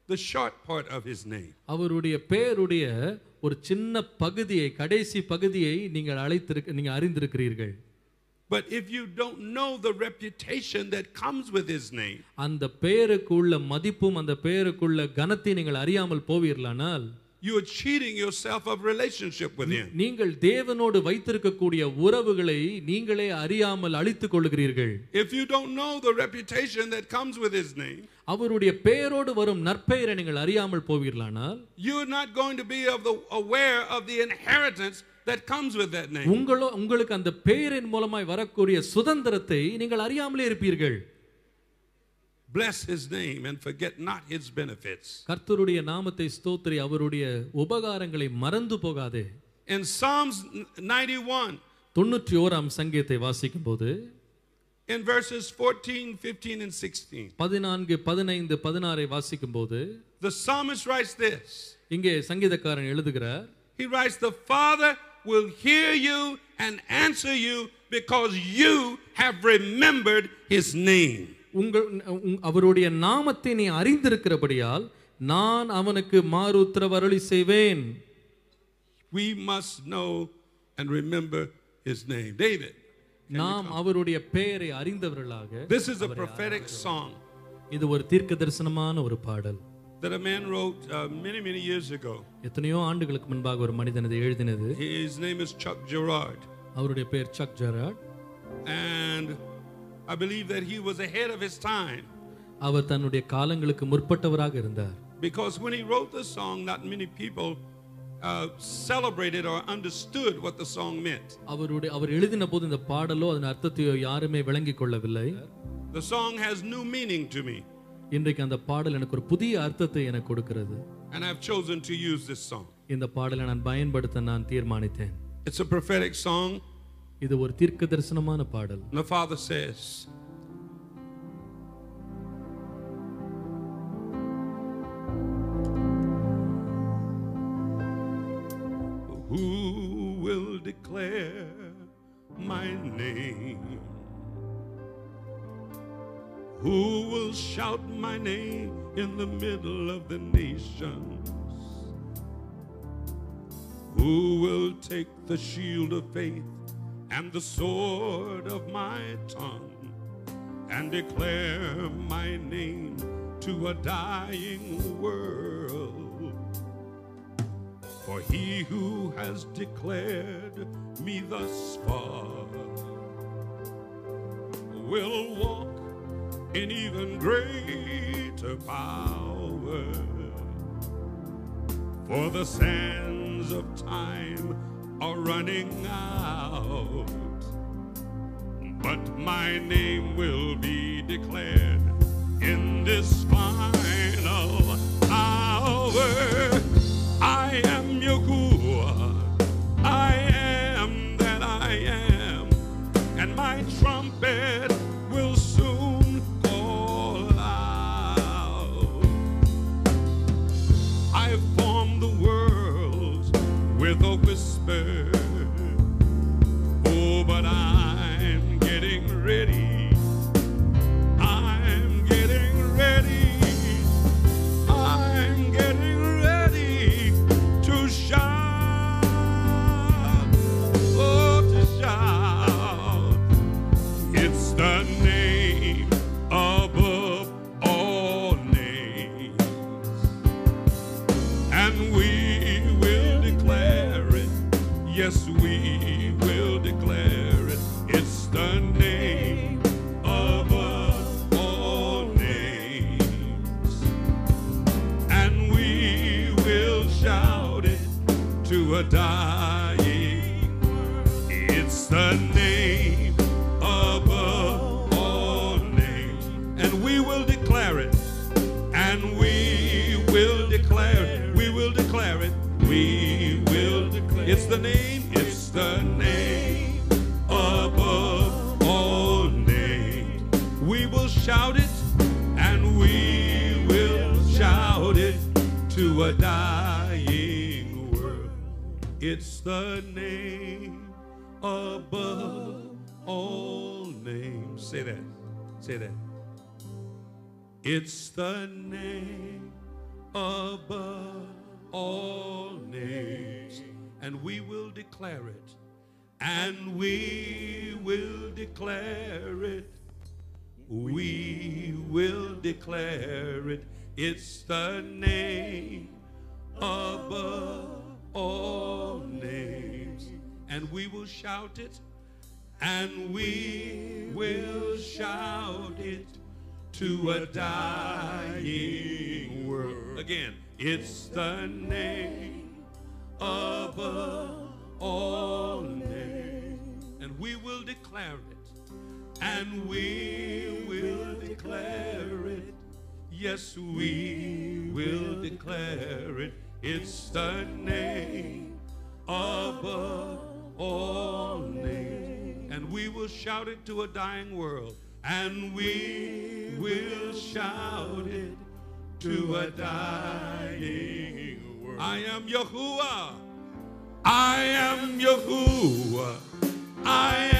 the short part of his name. அவருடைய பெயருடைய ஒரு சின்ன பகுதியை கடைசி பகுதியை நீங்கள் அழைத்திருக்க நீங்கள் அறிந்திருக்கிறீர்கள் But if you don't know the reputation that comes with his name, அந்த பெயருக்கு உள்ள மதிப்பும் அந்த பெயருக்குள்ள கனத்தை நீங்கள் அறியாமல் போவீர்களானால் you are cheating yourself of relationship with him. நீங்கள் தேவனோடு வைத்திருக்கக்கூடிய உறவுகளை நீங்களே அறியாமல் அழித்துக் கொள்கிறீர்கள் If you don't know the reputation that comes with his name, அவருடைய பெயரோடு வரும் நற்பெயரை நீங்கள் அறியாமல் போவீர்களானால் you're not going to be of the, aware of the inheritance that comes with that name. உங்களோ உங்களுக்கு அந்த பெயரின் மூலமாய் வரக்கூடிய சுதந்திரத்தை நீங்கள் அறியாமலே இருப்பீர்கள் Bless his name and forget not his benefits. கர்த்தருடைய நாமத்தை ஸ்தோத்திரி அவருடைய உபகாரங்களை மறந்து போகாதே In Psalms 91, தொண்ணூற்றி ஓராம் சங்கீதத்தை வாசிக்கும் போது in verses 14, 15, and 16, பதினான்கு பதினைந்து பதினாறை வாசிக்கும் போது the psalmist writes this. இங்கே சங்கீதக்காரன் எழுதுகிறார் He writes, The Father will hear you and answer you because you have remembered his name. உங்கள் உங்- அவருடைய நாமத்தை நீ அறிந்திருக்கிறபடியால் நான் அவனுக்கு மாறு உத்தரவருளி செய்வேன் We must know and remember his name. David. நாம் அவருடைய பெயரை அறிந்தவர்களாக This is a prophetic song இது ஒரு தீர்க்க தரிசனமான ஒரு பாடல் that a man wrote uh, many, many years ago. எத்தனையோ ஆண்டுகளுக்கு முன்பாக ஒரு மனிதன் இதை எழுதினது His name is Chuck Gerard. அவருடைய பெயர் Chuck Gerard And I believe that he was ahead of his time அவர் தன்னுடைய காலங்களுக்கு முற்பட்டவராக இருந்தார் because when he wrote the song, not many people uh, celebrated or understood what the song meant. அவருடைய அவர் எழுதின போது இந்த பாடலோ அதன் அர்த்தத்தையோ யாருமே விளங்கிக் கொள்ளவில்லை The song has new meaning to me, இன்றைக்கு அந்த பாடல் எனக்கு ஒரு புதிய அர்த்தத்தை எனக்கு கொடுக்கிறது and I've chosen to use this song. இந்த பாடலை நான் பயன்படுத்த நான் தீர்மானித்தேன் It's a prophetic song. இது ஒரு தீர்க்க தரிசனமான பாடல் And the Father says, Who will declare my name? Who will shout my name in the middle of the nations? Who will take the shield of faith and the sword of my tongue and declare my name to a dying world? For he who has declared me thus far will walk in even greater power. For the sands of time are running out, but my name will be declared in this final hour. I am your Yahuwah, the name above all names. Say that. Say that. It's the name above all names. And we will declare it. And we will declare it. We will declare it. It's the name above all names. And we will shout it. And we will shout it to a dying world. Again, it's the name above all names. And we will declare it. And we will declare it. Yes, we will declare it. It's the name above all names. And we will shout it to a dying world. And we will shout it to a dying world. I am Yahuwah. I am Yahuwah. I am